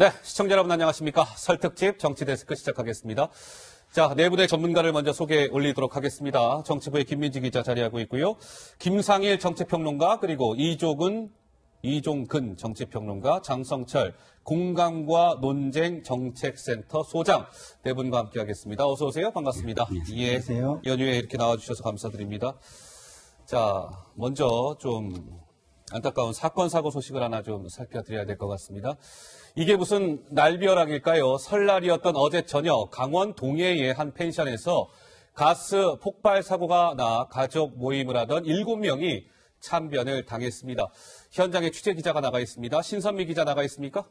네, 시청자 여러분 안녕하십니까. 설특집 정치데스크 시작하겠습니다. 자, 내부의 전문가를 먼저 소개 올리도록 하겠습니다. 정치부의 김민지 기자 자리하고 있고요. 김상일 정치평론가 그리고 이종근 이종근 정치평론가 장성철 공감과 논쟁 정책센터 소장 네 분과 함께하겠습니다. 어서 오세요. 반갑습니다. 네, 예, 안녕하세요. 연휴에 이렇게 나와주셔서 감사드립니다. 자, 먼저 좀 안타까운 사건 사고 소식을 하나 좀 살펴드려야 될 것 같습니다. 이게 무슨 날벼락일까요? 설날이었던 어제 저녁 강원 동해의 한 펜션에서 가스 폭발 사고가 나 가족 모임을 하던 7명이 참변을 당했습니다. 현장에 취재 기자가 나가 있습니다. 신선미 기자 나가 있습니까?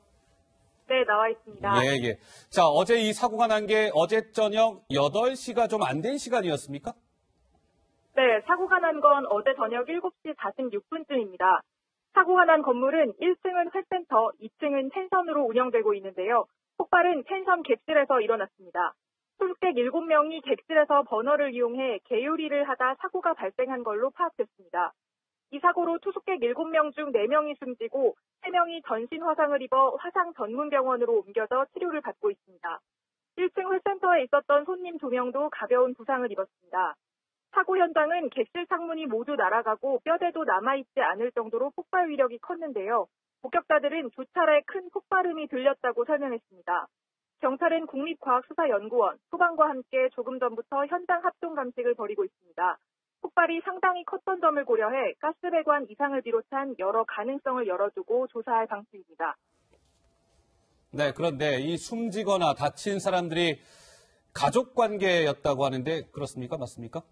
네, 나와 있습니다. 예, 예. 자, 어제 이 사고가 난 게 어제 저녁 8시가 좀 안 된 시간이었습니까? 네, 사고가 난 건 어제 저녁 7시 46분쯤입니다. 사고가 난 건물은 1층은 회센터, 2층은 펜션으로 운영되고 있는데요. 폭발은 펜션 객실에서 일어났습니다. 투숙객 7명이 객실에서 버너를 이용해 개요리를 하다 사고가 발생한 걸로 파악됐습니다. 이 사고로 투숙객 7명 중 4명이 숨지고 3명이 전신 화상을 입어 화상 전문병원으로 옮겨져 치료를 받고 있습니다. 1층 회센터에 있었던 손님 2명도 가벼운 부상을 입었습니다. 사고 현장은 객실 창문이 모두 날아가고 뼈대도 남아있지 않을 정도로 폭발 위력이 컸는데요. 목격자들은 두 차례 큰 폭발음이 들렸다고 설명했습니다. 경찰은 국립과학수사연구원, 소방과 함께 조금 전부터 현장 합동 감식을 벌이고 있습니다. 폭발이 상당히 컸던 점을 고려해 가스배관 이상을 비롯한 여러 가능성을 열어두고 조사할 방침입니다. 네, 그런데 이 숨지거나 다친 사람들이 가족 관계였다고 하는데 그렇습니까? 맞습니까?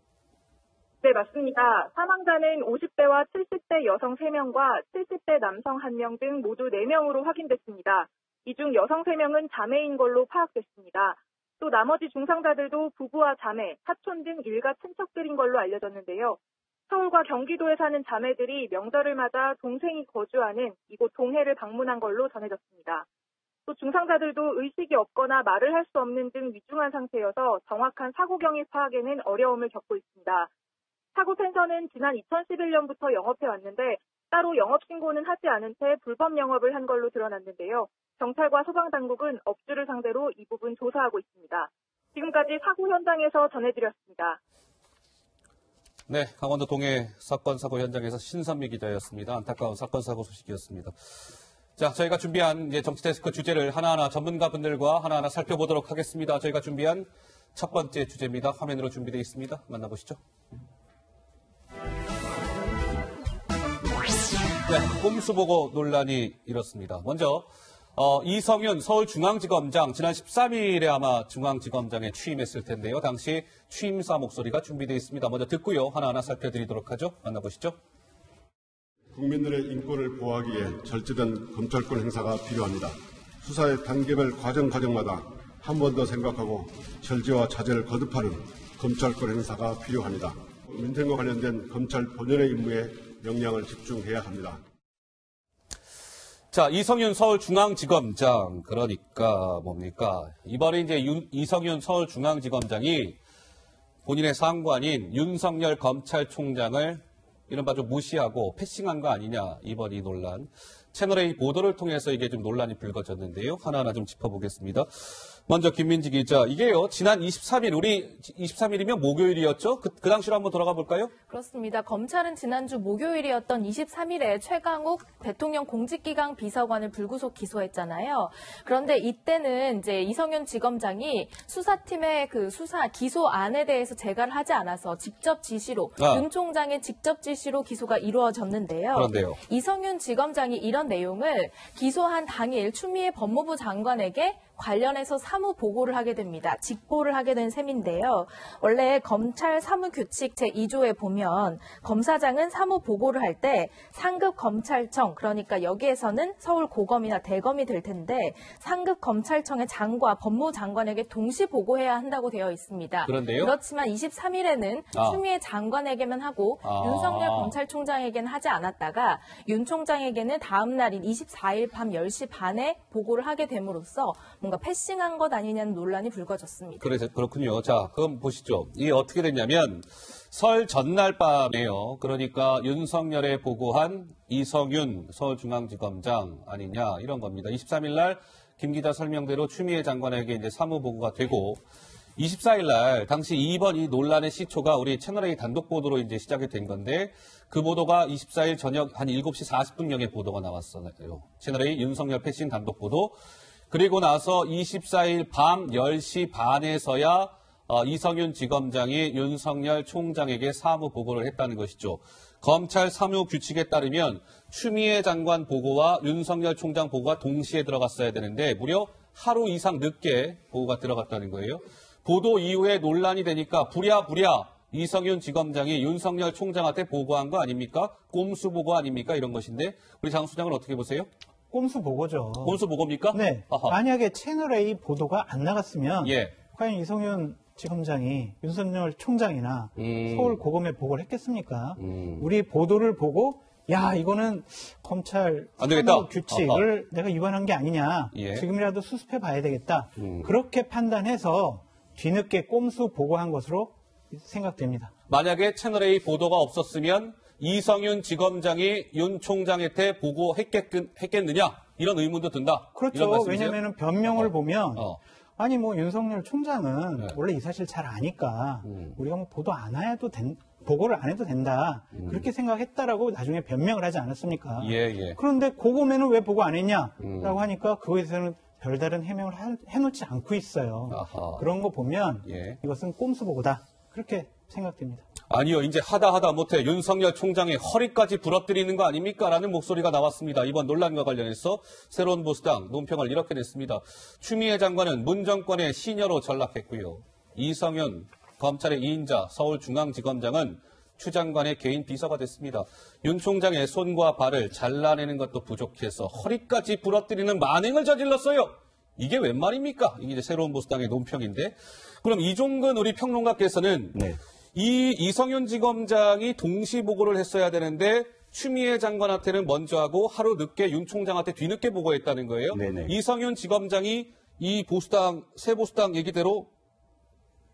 네, 맞습니다. 사망자는 50대와 70대 여성 3명과 70대 남성 1명 등 모두 4명으로 확인됐습니다. 이 중 여성 3명은 자매인 걸로 파악됐습니다. 또 나머지 중상자들도 부부와 자매, 사촌 등 일가 친척들인 걸로 알려졌는데요. 서울과 경기도에 사는 자매들이 명절을 맞아 동생이 거주하는 이곳 동해를 방문한 걸로 전해졌습니다. 또 중상자들도 의식이 없거나 말을 할 수 없는 등 위중한 상태여서 정확한 사고 경위 파악에는 어려움을 겪고 있습니다. 사고 펜션은 지난 2011년부터 영업해 왔는데 따로 영업 신고는 하지 않은 채 불법 영업을 한 걸로 드러났는데요. 경찰과 소방 당국은 업주를 상대로 이 부분 조사하고 있습니다. 지금까지 사고 현장에서 전해드렸습니다. 네, 강원도 동해 사건 사고 현장에서 신선미 기자였습니다. 안타까운 사건 사고 소식이었습니다. 자, 저희가 준비한 이제 정치 데스크 주제를 하나하나 전문가분들과 하나하나 살펴보도록 하겠습니다. 저희가 준비한 첫 번째 주제입니다. 화면으로 준비되어 있습니다. 만나보시죠. 네, 꼼수 보고 논란이 일었습니다. 먼저 어, 이성윤 서울중앙지검장 지난 13일에 아마 중앙지검장에 취임했을 텐데요. 당시 취임사 목소리가 준비되어 있습니다. 먼저 듣고요. 하나하나 살펴드리도록 하죠. 만나보시죠. 국민들의 인권을 보호하기 위해 절제된 검찰권 행사가 필요합니다. 수사의 단계별 과정 과정마다 한 번 더 생각하고 절제와 자제를 거듭하는 검찰권 행사가 필요합니다. 민생과 관련된 검찰 본연의 임무에 역량을 집중해야 합니다. 자, 이성윤 서울중앙지검장. 그러니까 뭡니까? 이번에 이제 윤- 이성윤 서울중앙지검장이 본인의 상관인 윤석열 검찰총장을 이른바 좀 무시하고 패싱한 거 아니냐. 이번 이 논란. 채널A 보도를 통해서 이게 좀 논란이 불거졌는데요. 하나하나 좀 짚어보겠습니다. 먼저 김민지 기자. 이게요, 지난 23일, 우리 23일이면 목요일이었죠? 그, 그 당시로 한번 돌아가 볼까요? 그렇습니다. 검찰은 지난주 목요일이었던 23일에 최강욱 대통령 공직기강 비서관을 불구속 기소했잖아요. 그런데 이때는 이제 이성윤 지검장이 수사팀의 그 수사 기소안에 대해서 제가를 하지 않아서 직접 지시로 아. 윤 총장의 직접 지시로 기소가 이루어졌는데요. 그런데요. 이성윤 지검장이 이런 내용을 기소한 당일 추미애 법무부 장관에게 관련해서 사무 보고를 하게 됩니다. 직보를 하게 된 셈인데요. 원래 검찰 사무 규칙 제2조에 보면 검사장은 사무 보고를 할 때 상급 검찰청 그러니까 여기에서는 서울 고검이나 대검이 될 텐데 상급 검찰청의 장과 법무장관에게 동시 보고해야 한다고 되어 있습니다. 그런데요? 그렇지만 23일에는 아. 추미애 장관에게만 하고 아. 윤석열 검찰총장에게는 하지 않았다가 윤 총장에게는 다음 날인 24일 밤 10시 반에 보고를 하게 됨으로써 뭔가 패싱한 것 아니냐는 논란이 불거졌습니다. 그래서 그렇군요. 자, 그럼 보시죠. 이게 어떻게 됐냐면 설 전날 밤에요. 그러니까 윤석열에 보고한 이성윤 서울중앙지검장 아니냐 이런 겁니다. 23일 날 김 기자 설명대로 추미애 장관에게 이제 사무 보고가 되고 24일 날 당시 이번 이 논란의 시초가 우리 채널A 단독 보도로 이제 시작이 된 건데 그 보도가 24일 저녁 한 7시 40분경에 보도가 나왔어요. 채널A 윤석열 패신 단독 보도. 그리고 나서 24일 밤 10시 반에서야 어, 이성윤 지검장이 윤석열 총장에게 사무 보고를 했다는 것이죠. 검찰 사무 규칙에 따르면 추미애 장관 보고와 윤석열 총장 보고가 동시에 들어갔어야 되는데 무려 하루 이상 늦게 보고가 들어갔다는 거예요. 보도 이후에 논란이 되니까 부랴부랴 이성윤 지검장이 윤석열 총장한테 보고한 거 아닙니까? 꼼수 보고 아닙니까? 이런 것인데 우리 장 수장은 어떻게 보세요? 꼼수 보고죠. 꼼수 보고입니까? 네. 아하. 만약에 채널A 보도가 안 나갔으면 예. 과연 이성윤 지검장이 윤석열 총장이나 음. 서울 고검에 보고를 했겠습니까? 음. 우리 보도를 보고 야 이거는 검찰. 사무 규칙을 내가 위반한 게 아니냐. 예. 지금이라도 수습해 봐야 되겠다. 음. 그렇게 판단해서 뒤늦게 꼼수 보고한 것으로 생각됩니다. 만약에 채널A 보도가 없었으면 이성윤 지검장이 윤 총장한테 보고했겠느냐 이런 의문도 든다. 그렇죠. 왜냐하면 변명을 어. 보면 어. 아니 뭐 윤석열 총장은 네. 원래 이 사실 잘 아니까 음. 우리가 뭐 보도 안 해도 된 보고를 안 해도 된다 그렇게 생각했다라고 나중에 변명을 하지 않았습니까? 예, 예. 그런데 고검에는 왜 보고 안 했냐라고 음. 하니까 그거에 대해서는 별다른 해명을 하- 해놓지 않고 있어요. 아하. 그런 거 보면 예. 이것은 꼼수 보고다 그렇게 생각됩니다. 아니요, 이제 하다 하다 못해 윤석열 총장의 허리까지 부러뜨리는 거 아닙니까? 라는 목소리가 나왔습니다. 이번 논란과 관련해서 새로운 보수당 논평을 이렇게 냈습니다. 추미애 장관은 문 정권의 시녀로 전락했고요. 이성윤 검찰의 2인자 서울중앙지검장은 추 장관의 개인 비서가 됐습니다. 윤 총장의 손과 발을 잘라내는 것도 부족해서 허리까지 부러뜨리는 만행을 저질렀어요. 이게 웬 말입니까? 이게 새로운 보수당의 논평인데. 그럼 이종근 우리 평론가께서는 네. 이 이성윤 지검장이 동시 보고를 했어야 되는데 추미애 장관한테는 먼저 하고 하루 늦게 윤 총장한테 뒤늦게 보고했다는 거예요. 네네. 이성윤 지검장이 이 보수당 새 보수당 얘기대로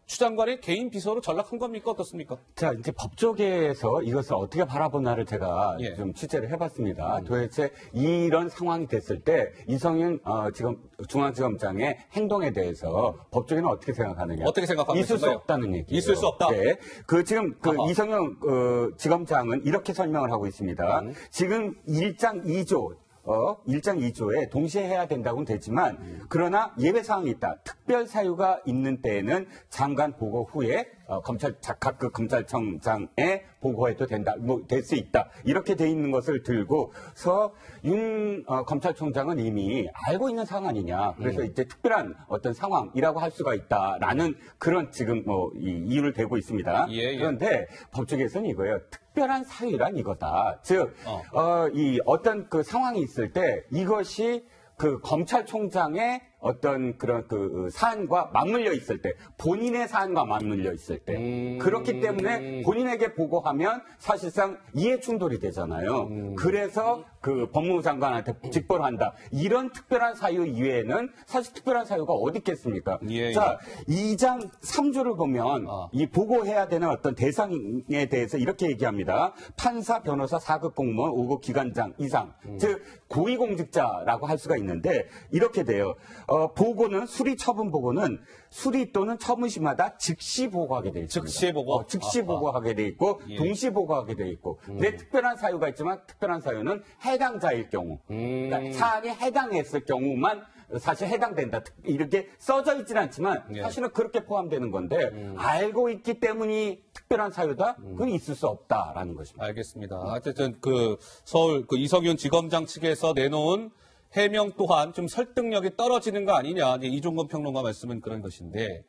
추 장관의 개인 비서로 전락한 겁니까 어떻습니까? 자, 이제 법조계에서 이것을 어떻게 바라보나를 제가 예. 좀 취재를 해봤습니다. 도대체 이런 상황이 됐을 때 이성윤 어, 지금 중앙지검장의 행동에 대해서 법조계는 어떻게 생각하느냐? 어떻게 생각하고 있을 수? 없다는 얘기예요. 있을 수 없다? 네. 그 지금 그. 이성윤 어, 지검장은 이렇게 설명을 하고 있습니다. 음. 지금 1장 2조 어, 1장 2조에 동시에 해야 된다고는 되지만, 그러나 예외 사항이 있다. 특별 사유가 있는 때에는 장관 보고 후에 어, 검찰 자- 각그 검찰청장에 보고해도 된다, 뭐 될 수 있다 이렇게 돼 있는 것을 들고서 윤 어, 검찰총장은 이미 알고 있는 상황 아니냐. 그래서 음. 이제 특별한 어떤 상황이라고 할 수가 있다라는 그런 지금 뭐 이- 이유를 대고 있습니다. 예, 예. 그런데 법조계에서는 이거예요. 특별한 사유란 이거다. 즉, 어. 어, 이 어떤 그 상황이 있을 때 이것이 그 검찰총장의 어떤 그런 그 사안과 맞물려 있을 때 본인의 사안과 맞물려 있을 때 음. 그렇기 때문에 본인에게 보고하면 사실상 이해 충돌이 되잖아요. 음. 그래서 그 법무부 장관한테 직보를 한다. 이런 특별한 사유 이외에는 사실 특별한 사유가 어디 있겠습니까? 예, 자, 2장 3조를 보면 아. 이 보고해야 되는 어떤 대상에 대해서 이렇게 얘기합니다. 판사, 변호사, 4급 공무원, 5급 기관장 이상, 음. 즉 고위공직자라고 할 수가 있는데 이렇게 돼요. 어, 보고는 수리 처분 보고는 수리 또는 처분 시마다 즉시 보고하게 돼 있습니다. 즉시 보고? 어, 즉시 아하. 보고하게 돼 있고 예. 음. 동시 보고하게 돼 있고. 근데 특별한 사유가 있지만 특별한 사유는 해당자일 경우, 음. 그러니까 사안이 해당했을 경우만 사실 해당된다. 이렇게 써져 있지는 않지만 예. 사실은 그렇게 포함되는 건데 음. 알고 있기 때문이 특별한 사유다. 그건 있을 수 없다라는 것입니다. 알겠습니다. 어쨌든 그 서울 그 이성윤 지검장 측에서 내놓은 해명 또한 좀 설득력이 떨어지는 거 아니냐. 이종건 평론가 말씀은 그런 것인데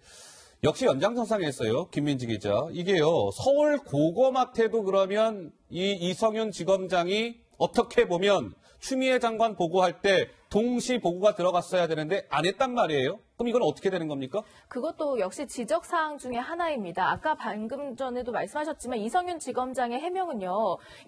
역시 연장선상에서요. 김민지 기자. 이게요. 서울 고검한테도 그러면 이 이성윤 지검장이 어떻게 보면 추미애 장관 보고할 때 동시 보고가 들어갔어야 되는데 안 했단 말이에요. 그럼 이건 어떻게 되는 겁니까? 그것도 역시 지적 사항 중에 하나입니다. 아까 방금 전에도 말씀하셨지만 이성윤 지검장의 해명은요.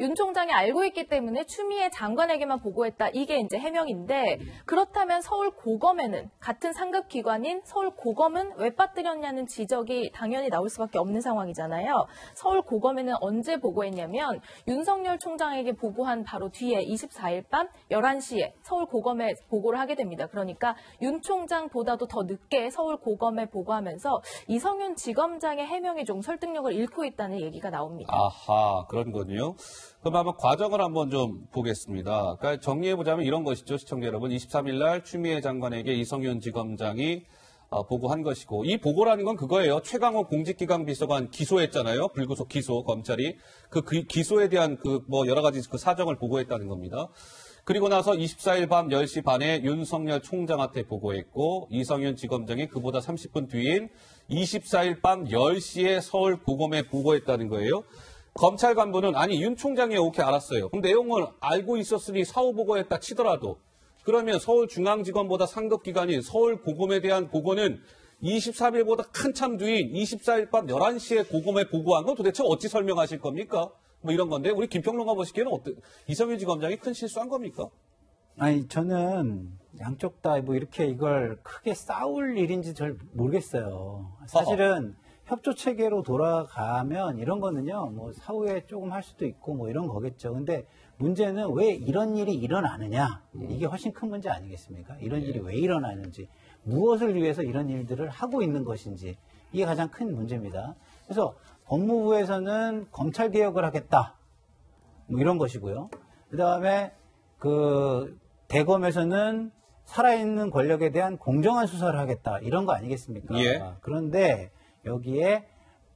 윤 총장이 알고 있기 때문에 추미애 장관에게만 보고했다. 이게 이제 해명인데 그렇다면 서울 고검에는 같은 상급 기관인 서울 고검은 왜 빠뜨렸냐는 지적이 당연히 나올 수밖에 없는 상황이잖아요. 서울 고검에는 언제 보고했냐면 윤석열 총장에게 보고한 바로 뒤에 24일 밤 11시에 서울 고검에 보고를 하게 됩니다. 그러니까 윤 총장보다도 더 늦게 서울 고검에 보고하면서 이성윤 지검장의 해명이 좀 설득력을 잃고 있다는 얘기가 나옵니다. 아하, 그런 거군요. 그럼 한번 과정을 한번 좀 보겠습니다. 그러니까 정리해보자면 이런 것이죠, 시청자 여러분. 23일 날 추미애 장관에게 이성윤 지검장이 어, 보고한 것이고, 이 보고라는 건 그거예요. 최강호 공직기강 비서관 기소했잖아요. 불구속 기소, 검찰이. 그, 그 기소에 대한 그 뭐 여러 가지 그 사정을 보고했다는 겁니다. 그리고 나서 24일 밤 10시 반에 윤석열 총장한테 보고했고 이성윤 지검장이 그보다 30분 뒤인 24일 밤 10시에 서울 고검에 보고했다는 거예요. 검찰 간부는 아니 윤 총장이 오케이 알았어요. 그럼 내용을 알고 있었으니 사후 보고했다 치더라도 그러면 서울중앙지검보다 상급 기관인 서울 고검에 대한 보고는 23일보다 한참 뒤인 24일 밤 11시에 고검에 보고한 건 도대체 어찌 설명하실 겁니까? 뭐 이런 건데 우리 김평론가 보시기에는 어때? 이성윤 지검장이 큰 실수한 겁니까? 아니 저는 양쪽 다 뭐 이렇게 이걸 크게 싸울 일인지 잘 모르겠어요. 사실은 협조 체계로 돌아가면 이런 거는요, 뭐 사후에 조금 할 수도 있고 뭐 이런 거겠죠. 근데 문제는 왜 이런 일이 일어나느냐 이게 훨씬 큰 문제 아니겠습니까? 이런 일이 왜 일어나는지 무엇을 위해서 이런 일들을 하고 있는 것인지 이게 가장 큰 문제입니다. 그래서 법무부에서는 검찰 개혁을 하겠다. 뭐 이런 것이고요. 그 다음에 그 대검에서는 살아있는 권력에 대한 공정한 수사를 하겠다. 이런 거 아니겠습니까? 예. 그런데 여기에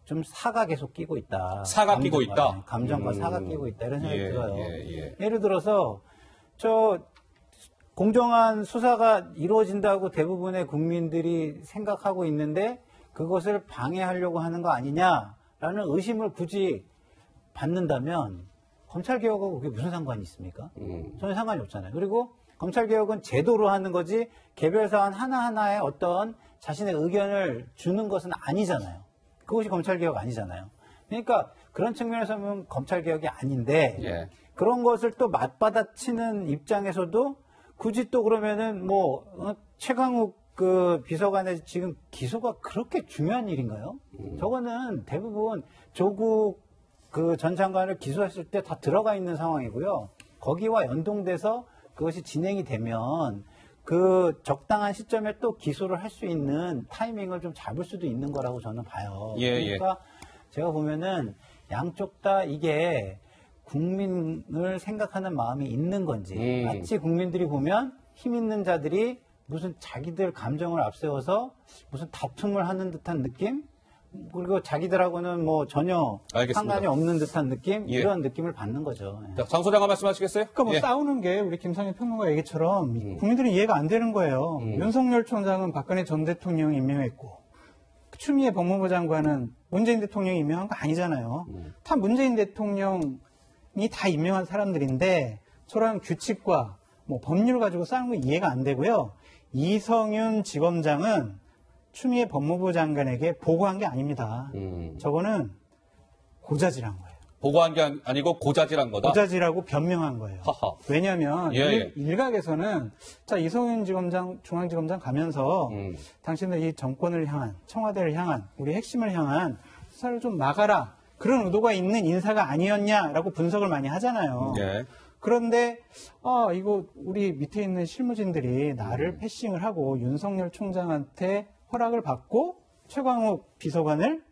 좀 사가 계속 끼고 있다. 사가 끼고 감정과, 있다? 네, 감정과 음. 사가 끼고 있다. 이런 생각이 예, 들어요. 예, 예. 예 를 들어서 저 공정한 수사가 이루어진다고 대부분의 국민들이 생각하고 있는데 그것을 방해하려고 하는 거 아니냐 라는 의심을 굳이 받는다면 검찰 개혁하고 그게 무슨 상관이 있습니까? 음. 전혀 상관이 없잖아요. 그리고 검찰 개혁은 제도로 하는 거지 개별 사안 하나하나에 어떤 자신의 의견을 주는 것은 아니잖아요. 그것이 검찰 개혁 아니잖아요. 그러니까 그런 측면에서 보면 검찰 개혁이 아닌데 예. 그런 것을 또 맞받아치는 입장에서도 굳이 또 그러면은 뭐 어, 최강욱 그 비서관의 지금 기소가 그렇게 중요한 일인가요? 저거는 대부분 조국 그 전 장관을 기소했을 때 다 들어가 있는 상황이고요. 거기와 연동돼서 그것이 진행이 되면 그 적당한 시점에 또 기소를 할 수 있는 타이밍을 좀 잡을 수도 있는 거라고 저는 봐요. 예, 예. 그러니까 제가 보면은 양쪽 다 이게 국민을 생각하는 마음이 있는 건지 음. 마치 국민들이 보면 힘 있는 자들이 무슨 자기들 감정을 앞세워서 무슨 다툼을 하는 듯한 느낌 그리고 자기들하고는 뭐 전혀 알겠습니다. 상관이 없는 듯한 느낌 예. 이런 느낌을 받는 거죠. 예. 자, 장 소장관 말씀하시겠어요? 그러니까 뭐 예. 싸우는 게 우리 김상현 평론가 얘기처럼 국민들이 이해가 안 되는 거예요. 음. 윤석열 총장은 박근혜 전 대통령이 임명했고 추미애 법무부 장관은 문재인 대통령이 임명한 거 아니잖아요. 음. 다 문재인 대통령이 다 임명한 사람들인데 저런 규칙과 뭐 법률 가지고 싸우는 거 이해가 안 되고요. 이성윤 지검장은 추미애 법무부 장관에게 보고한 게 아닙니다. 음. 저거는 고자질한 거예요. 보고한 게 아니- 아니고 고자질한 거다. 고자질하고 변명한 거예요. 하하. 왜냐하면 예, 예. 일, 일각에서는 자 이성윤 지검장 중앙지검장 가면서 음. 당신들 이 정권을 향한 청와대를 향한 우리 핵심을 향한 수사를 좀 막아라 그런 의도가 있는 인사가 아니었냐라고 분석을 많이 하잖아요. 예. 그런데 아 이거 우리 밑에 있는 실무진들이 음. 나를 패싱을 하고 윤석열 총장한테 허락을 받고 최광욱 비서관을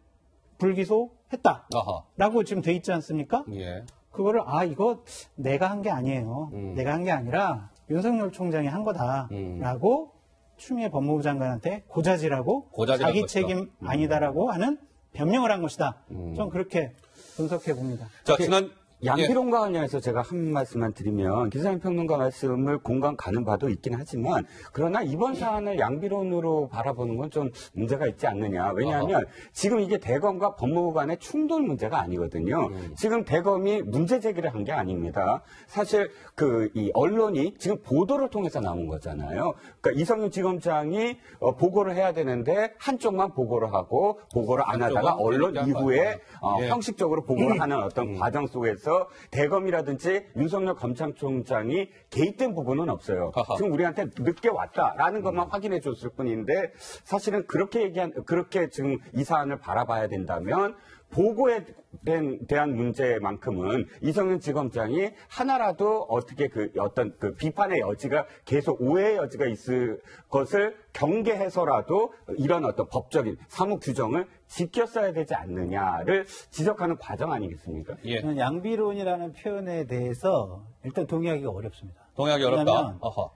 불기소했다. 아하. 라고 지금 돼 있지 않습니까? 예. 그거를 아 이거 내가 한 게 아니에요. 음. 내가 한 게 아니라 윤석열 총장이 한 음. 거다라고 추미애 법무부 장관한테 고자질하고 자기. 책임 아니다라고 하는 변명을 한 것이다. 음. 전 그렇게 분석해 봅니다. 자, 지난 예. 양비론과 관련해서 제가 한 말씀만 드리면 기사님 평론가 말씀을 공감 가는 바도 있긴 하지만 그러나 이번 사안을 양비론으로 바라보는 건 좀 문제가 있지 않느냐. 왜냐하면 지금 이게 대검과 법무부 간의 충돌 문제가 아니거든요. 지금 대검이 문제 제기를 한 게 아닙니다. 사실 그 이 언론이 지금 보도를 통해서 나온 거잖아요. 그러니까 이성윤 지검장이 어, 보고를 해야 되는데 한쪽만 보고를 하고 보고를 안 하다가 언론 이후에. 어, 예. 형식적으로 보고를 하는 어떤 과정 속에서 대검이라든지 윤석열 검찰총장이 개입된 부분은 없어요. 하하. 지금 우리한테 늦게 왔다라는 것만 확인해 줬을 뿐인데 사실은 그렇게 얘기한 그렇게 지금 이 사안을 바라봐야 된다면 보고에 된- 대한 문제만큼은 이성윤 지검장이 하나라도 어떻게 그 어떤 그 비판의 여지가 계속 오해의 여지가 있을 것을 경계해서라도 이런 어떤 법적인 사무 규정을 지켰어야 되지 않느냐를 지적하는 과정 아니겠습니까? 예. 저는 양비론이라는 표현에 대해서 일단 동의하기가 어렵습니다. 동의하기 어렵다. 왜냐면 어허.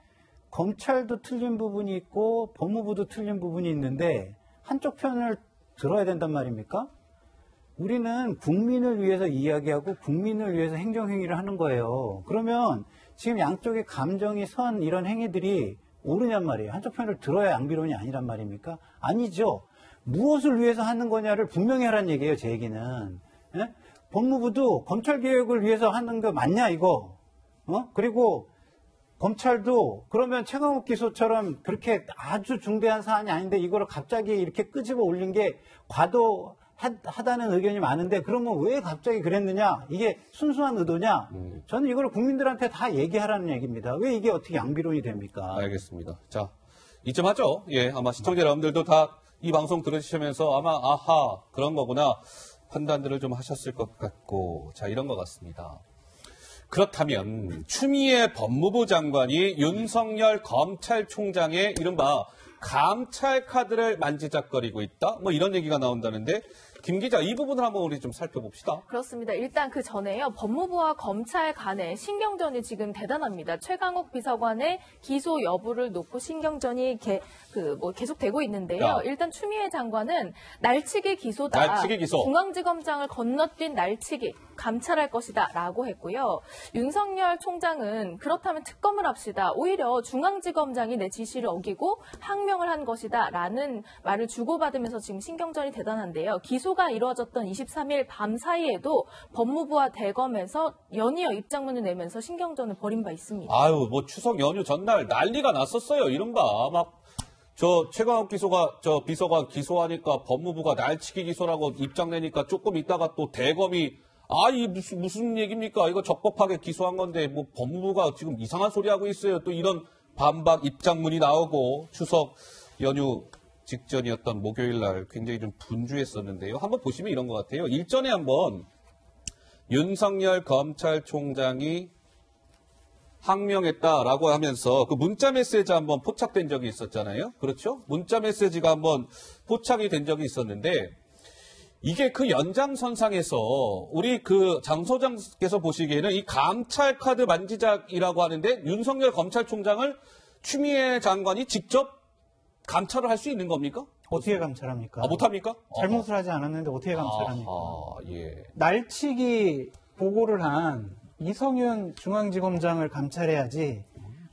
검찰도 틀린 부분이 있고 법무부도 틀린 부분이 있는데 한쪽 편을 들어야 된단 말입니까? 우리는 국민을 위해서 이야기하고 국민을 위해서 행정행위를 하는 거예요. 그러면 지금 양쪽의 감정이 선 이런 행위들이 옳으냔 말이에요. 한쪽 편을 들어야 양비론이 아니란 말입니까? 아니죠. 무엇을 위해서 하는 거냐를 분명히 하라는 얘기예요, 제 얘기는. 예? 법무부도 검찰 개혁을 위해서 하는 거 맞냐, 이거? 어? 그리고 검찰도 그러면 최강욱 기소처럼 그렇게 아주 중대한 사안이 아닌데 이거를 갑자기 이렇게 끄집어 올린 게 과도 하다는 의견이 많은데 그러면 왜 갑자기 그랬느냐? 이게 순수한 의도냐? 저는 이걸 국민들한테 다 얘기하라는 얘기입니다. 왜 이게 어떻게 양비론이 됩니까? 알겠습니다. 자, 이쯤 하죠. 예, 아마 시청자 여러분들도 다 이 방송 들으시면서 아마 아하 그런 거구나 판단들을 좀 하셨을 것 같고 자 이런 것 같습니다. 그렇다면 추미애 법무부 장관이 윤석열 검찰총장의 이른바 감찰 카드를 만지작거리고 있다. 뭐 이런 얘기가 나온다는데 김 기자 이 부분을 한번 우리 좀 살펴봅시다. 그렇습니다. 일단 그 전에요. 법무부와 검찰 간의 신경전이 지금 대단합니다. 최강욱 비서관의 기소 여부를 놓고 신경전이 개, 그, 뭐 계속되고 있는데요. 야. 일단 추미애 장관은 날치기 기소다. 날치기 기소. 중앙지검장을 건너뛴 날치기 감찰할 것이다 라고 했고요. 윤석열 총장은 그렇다면 특검을 합시다. 오히려 중앙지검장이 내 지시를 어기고 항명을 한 것이다 라는 말을 주고받으면서 지금 신경전이 대단한데요. 기소 가 이루어졌던 23일 밤 사이에도 법무부와 대검에서 연이어 입장문을 내면서 신경전을 벌인 바 있습니다. 아유, 뭐 추석 연휴 전날 난리가 났었어요. 이른바 막 저 최강욱 기소가 저 비서관 기소하니까 법무부가 날치기 기소라고 입장 내니까 조금 있다가 또 대검이 아, 이 무슨 무슨 얘기입니까? 이거 적법하게 기소한 건데 뭐 법무부가 지금 이상한 소리 하고 있어요. 또 이런 반박 입장문이 나오고 추석 연휴 직전이었던 목요일 날 굉장히 좀 분주했었는데요. 한번 보시면 이런 것 같아요. 일전에 한번 윤석열 검찰총장이 항명했다라고 하면서 그 문자 메시지 한번 포착된 적이 있었잖아요. 그렇죠? 문자 메시지가 한번 포착이 된 적이 있었는데 이게 그 연장선상에서 우리 그 장 소장께서 보시기에는 이 감찰 카드 만지작이라고 하는데 윤석열 검찰총장을 추미애 장관이 직접 감찰을 할 수 있는 겁니까? 어떻게 감찰합니까? 아, 못합니까? 잘못을 하지 않았는데 어떻게 감찰합니까? 아, 예. 날치기 보고를 한 이성윤 중앙지검장을 감찰해야지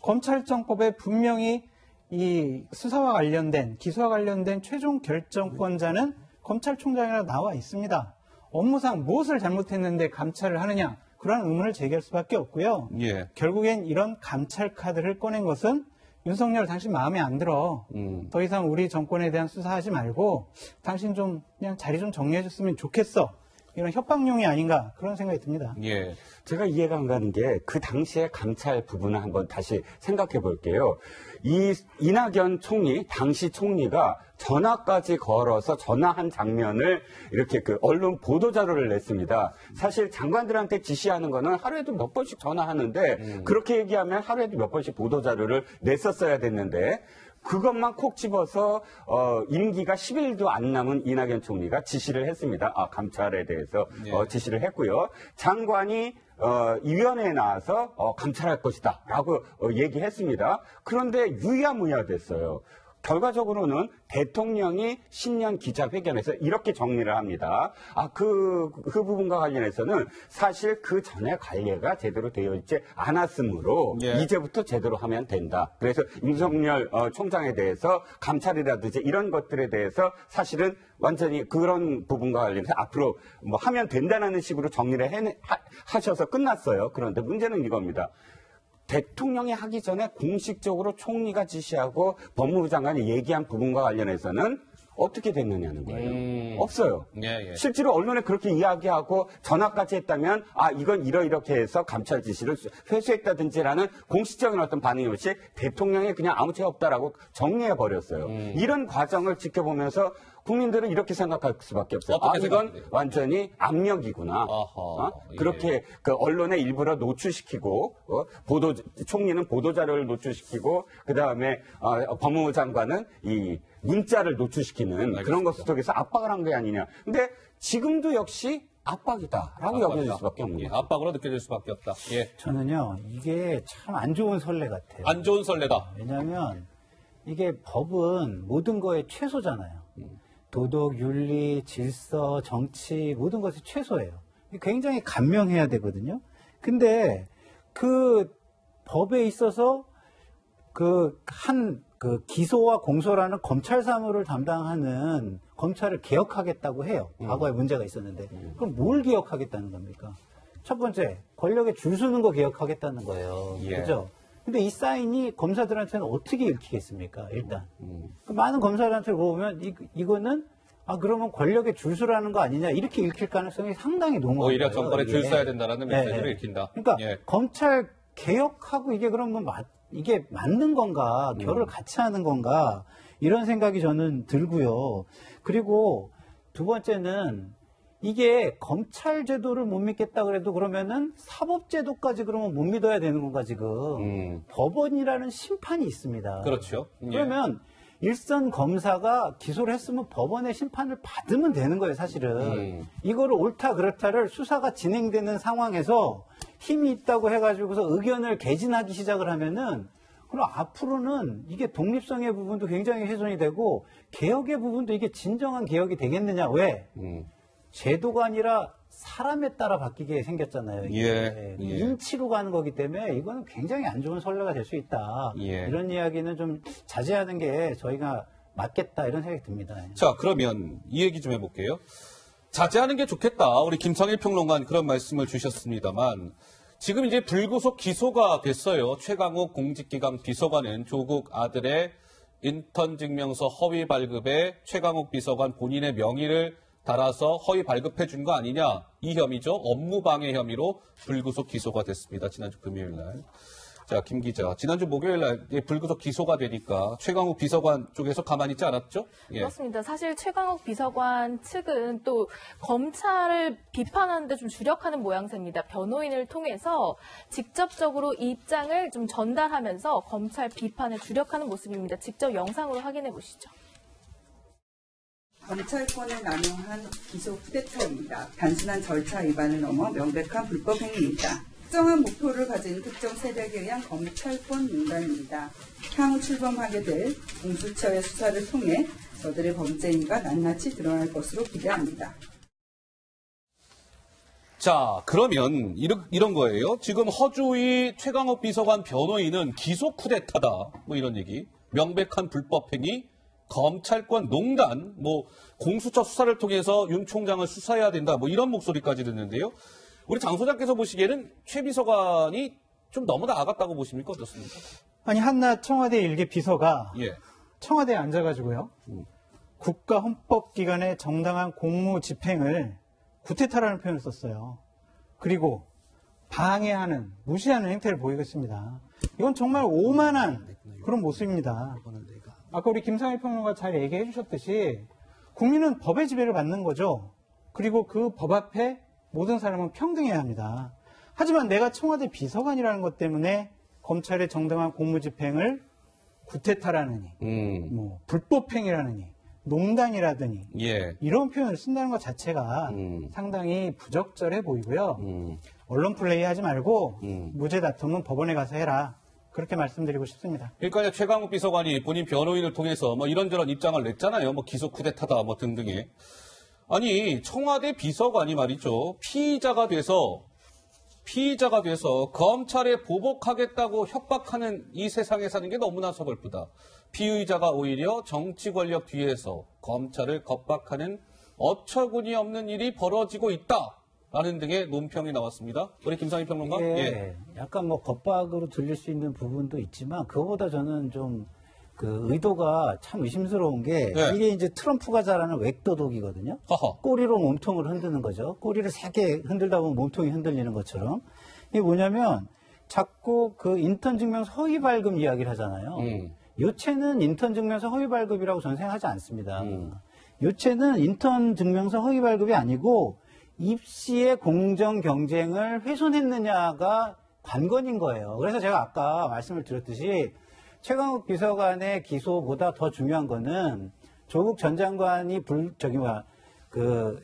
검찰청법에 분명히 이 수사와 관련된 기소와 관련된 최종 결정권자는 검찰총장이라 나와 있습니다. 업무상 무엇을 잘못했는데 감찰을 하느냐 그러한 의문을 제기할 수밖에 없고요. 예. 결국엔 이런 감찰 카드를 꺼낸 것은 윤석열 당신 마음에 안 들어. 음. 더 이상 우리 정권에 대한 수사하지 말고 당신 좀 그냥 자리 좀 정리해 줬으면 좋겠어. 이런 협박용이 아닌가 그런 생각이 듭니다. 예. 제가 이해가 안 가는 게 그 당시의 감찰 부분을 한번 다시 생각해 볼게요. 이 이낙연 총리, 당시 총리가 전화까지 걸어서 전화한 장면을 이렇게 그 언론 보도 자료를 냈습니다. 사실 장관들한테 지시하는 거는 하루에도 몇 번씩 전화하는데 그렇게 얘기하면 하루에도 몇 번씩 보도 자료를 냈었어야 됐는데 그것만 콕 집어서 어, 임기가 10일도 안 남은 이낙연 총리가 지시를 했습니다. 아, 감찰에 대해서 예. 어, 지시를 했고요. 장관이 어, 이 위원회에 나와서 어, 감찰할 것이다 라고 어, 얘기했습니다. 그런데 유야무야 됐어요. 결과적으로는 대통령이 신년 기자회견에서 이렇게 정리를 합니다. 아, 그, 그 부분과 관련해서는 사실 그 전에 관리가 제대로 되어 있지 않았으므로 예. 이제부터 제대로 하면 된다. 그래서 윤석열 어, 총장에 대해서 감찰이라든지 이런 것들에 대해서 사실은 완전히 그런 부분과 관련해서 앞으로 뭐 하면 된다는 식으로 정리를 해, 하, 셔서 끝났어요. 그런데 문제는 이겁니다. 대통령이 하기 전에 공식적으로 총리가 지시하고 법무부 장관이 얘기한 부분과 관련해서는 어떻게 됐느냐는 거예요. 음. 없어요. 예, 예. 실제로 언론에 그렇게 이야기하고 전화까지 했다면 아 이건 이러이렇게 해서 감찰 지시를 회수했다든지라는 공식적인 어떤 반응이 없이 대통령이 그냥 아무 죄 없다라고 정리해 버렸어요. 음. 이런 과정을 지켜보면서 국민들은 이렇게 생각할 수밖에 없어요. 아 이건? 완전히 압력이구나. 아하, 어? 예. 그렇게 그 언론에 일부러 노출시키고 어? 보도 총리는 보도 자료를 노출시키고 그 다음에 어, 법무부 장관은 이 문자를 노출시키는 그런 알겠습니다. 것 속에서 압박을 한 게 아니냐. 근데 지금도 역시 압박이다라고 여겨질 수밖에 없는 예, 거예요. 압박으로 느껴질 수밖에 없다. 예. 저는요, 이게 참 안 좋은 선례 같아요. 안 좋은 선례다. 왜냐하면 이게 법은 모든 거의 최소잖아요. 도덕, 윤리, 질서, 정치 모든 것이 최소예요. 굉장히 간명해야 되거든요. 근데 그 법에 있어서 그한그 기소와 공소라는 검찰 사무를 담당하는 검찰을 개혁하겠다고 해요. 과거에 문제가 있었는데. 그럼 뭘 개혁하겠다는 겁니까? 첫 번째, 권력에 줄 서는 거 개혁하겠다는 거예요. 예. 그죠? 근데 이 사인이 검사들한테는 어떻게 읽히겠습니까? 일단. 그 많은 검사들한테 물어보면 이, 이거는 아 그러면 권력에 줄 서라는 거 아니냐 이렇게 읽힐 가능성이 상당히 높은 오히려 거예요. 정권에 줄 이게. 서야 된다라는 네, 메시지를 네. 읽힌다. 그러니까 예. 검찰 개혁하고 이게 그러면 맞, 이게 맞는 건가, 음. 결을 같이 하는 건가, 이런 생각이 저는 들고요. 그리고 두 번째는 이게 검찰 제도를 못 믿겠다 그래도 그러면은 사법 제도까지 그러면 못 믿어야 되는 건가 지금. 음. 법원이라는 심판이 있습니다. 그렇죠. 예. 그러면 일선 검사가 기소를 했으면 법원의 심판을 받으면 되는 거예요, 사실은. 음. 이거를 옳다 그렇다를 수사가 진행되는 상황에서 힘이 있다고 해가지고서 의견을 개진하기 시작을 하면은 그럼 앞으로는 이게 독립성의 부분도 굉장히 훼손이 되고 개혁의 부분도 이게 진정한 개혁이 되겠느냐? 왜? 음. 제도가 아니라 사람에 따라 바뀌게 생겼잖아요. 이게. 예, 예. 인치로 가는 거기 때문에 이거는 굉장히 안 좋은 선례가 될 수 있다. 예. 이런 이야기는 좀 자제하는 게 저희가 맞겠다 이런 생각이 듭니다. 자, 그러면 이 얘기 좀 해볼게요. 자제하는 게 좋겠다. 우리 김창일 평론가는 그런 말씀을 주셨습니다만, 지금 이제 불구속 기소가 됐어요. 최강욱 공직기강 비서관은 조국 아들의 인턴 증명서 허위 발급에 최강욱 비서관 본인의 명의를 달아서 허위 발급해 준 거 아니냐. 이 혐의죠. 업무방해 혐의로 불구속 기소가 됐습니다. 지난주 금요일 날. 자, 김 기자. 지난주 목요일 날 불구속 기소가 되니까 최강욱 비서관 쪽에서 가만히 있지 않았죠? 예. 그렇습니다. 사실 최강욱 비서관 측은 또 검찰을 비판하는데 좀 주력하는 모양새입니다. 변호인을 통해서 직접적으로 입장을 좀 전달하면서 검찰 비판에 주력하는 모습입니다. 직접 영상으로 확인해 보시죠. 검찰권을 남용한 기소 쿠데타입니다. 단순한 절차 위반을 넘어 명백한 불법 행위입니다. 특정한 목표를 가진 특정 세력에 의한 검찰권 농단입니다. 향후 출범하게 될 공수처의 수사를 통해 저들의 범죄 행위가 낱낱이 드러날 것으로 기대합니다. 자, 그러면 이런, 이런 거예요. 지금 허주희 최강욱 비서관 변호인은 기소 쿠데타다. 뭐 이런 얘기. 명백한 불법 행위, 검찰권 농단, 뭐 공수처 수사를 통해서 윤 총장을 수사해야 된다. 뭐 이런 목소리까지 듣는데요. 우리 장 소장께서 보시기에는 최 비서관이 좀 너무 나아갔다고 보십니까? 어떻습니까? 아니 한나 청와대 일개 비서가 예. 청와대에 앉아가지고요. 국가 헌법기관의 정당한 공무 집행을 구태타라는 표현을 썼어요. 그리고 방해하는, 무시하는 행태를 보이고 있습니다. 이건 정말 오만한 그런 모습입니다. 아까 우리 김상일 평론가 잘 얘기해 주셨듯이 국민은 법의 지배를 받는 거죠. 그리고 그 법 앞에 모든 사람은 평등해야 합니다. 하지만 내가 청와대 비서관이라는 것 때문에 검찰의 정당한 공무집행을 구태타라느니, 음. 뭐 불법행위라느니, 농단이라더니 예. 이런 표현을 쓴다는 것 자체가 음. 상당히 부적절해 보이고요. 음. 언론 플레이 하지 말고 음. 무죄 다툼은 법원에 가서 해라. 그렇게 말씀드리고 싶습니다. 그러니까 최강욱 비서관이 본인 변호인을 통해서 뭐 이런저런 입장을 냈잖아요. 뭐 기소 쿠데타다 뭐 등등의. 아니 청와대 비서관이 말이죠. 피의자가 돼서 피의자가 돼서 검찰에 보복하겠다고 협박하는 이 세상에 사는 게 너무나 서글프다. 피의자가 오히려 정치 권력 뒤에서 검찰을 겁박하는 어처구니 없는 일이 벌어지고 있다. 라는 등의 논평이 나왔습니다. 우리 김상희 평론가? 이게 예. 약간 뭐 겁박으로 들릴 수 있는 부분도 있지만 그거보다 저는 좀 그 의도가 참 의심스러운 게 네. 이게 이제 트럼프가 잘하는 웩도독이거든요. 허허. 꼬리로 몸통을 흔드는 거죠. 꼬리를 세게 흔들다 보면 몸통이 흔들리는 것처럼. 이게 뭐냐면 자꾸 그 인턴 증명서 허위 발급 이야기를 하잖아요. 음. 요체는 인턴 증명서 허위 발급이라고 저는 생각하지 않습니다. 음. 요체는 인턴 증명서 허위 발급이 아니고 입시의 공정 경쟁을 훼손했느냐가 관건인 거예요. 그래서 제가 아까 말씀을 드렸듯이 최강욱 비서관의 기소보다 더 중요한 거는 조국 전 장관이 불 저기 뭐야 그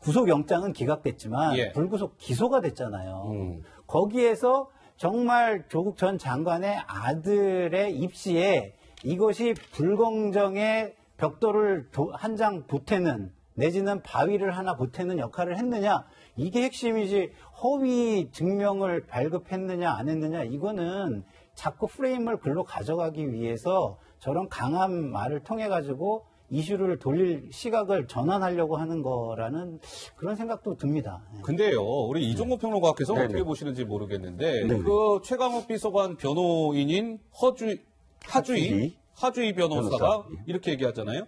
구속영장은 기각됐지만 예. 불구속 기소가 됐잖아요. 음. 거기에서 정말 조국 전 장관의 아들의 입시에 이것이 불공정의 벽돌을 한 장 보태는 내지는 바위를 하나 보태는 역할을 했느냐 이게 핵심이지 허위 증명을 발급했느냐 안 했느냐 이거는 자꾸 프레임을 글로 가져가기 위해서 저런 강한 말을 통해 가지고 이슈를 돌릴 시각을 전환하려고 하는 거라는 그런 생각도 듭니다. 예. 근데요, 우리 이종호 평론가께서 네네. 어떻게 보시는지 모르겠는데, 네네. 그 최강욱 비서관 변호인인 허주, 하주희. 하주희 변호사가 변호사. 이렇게 얘기하잖아요.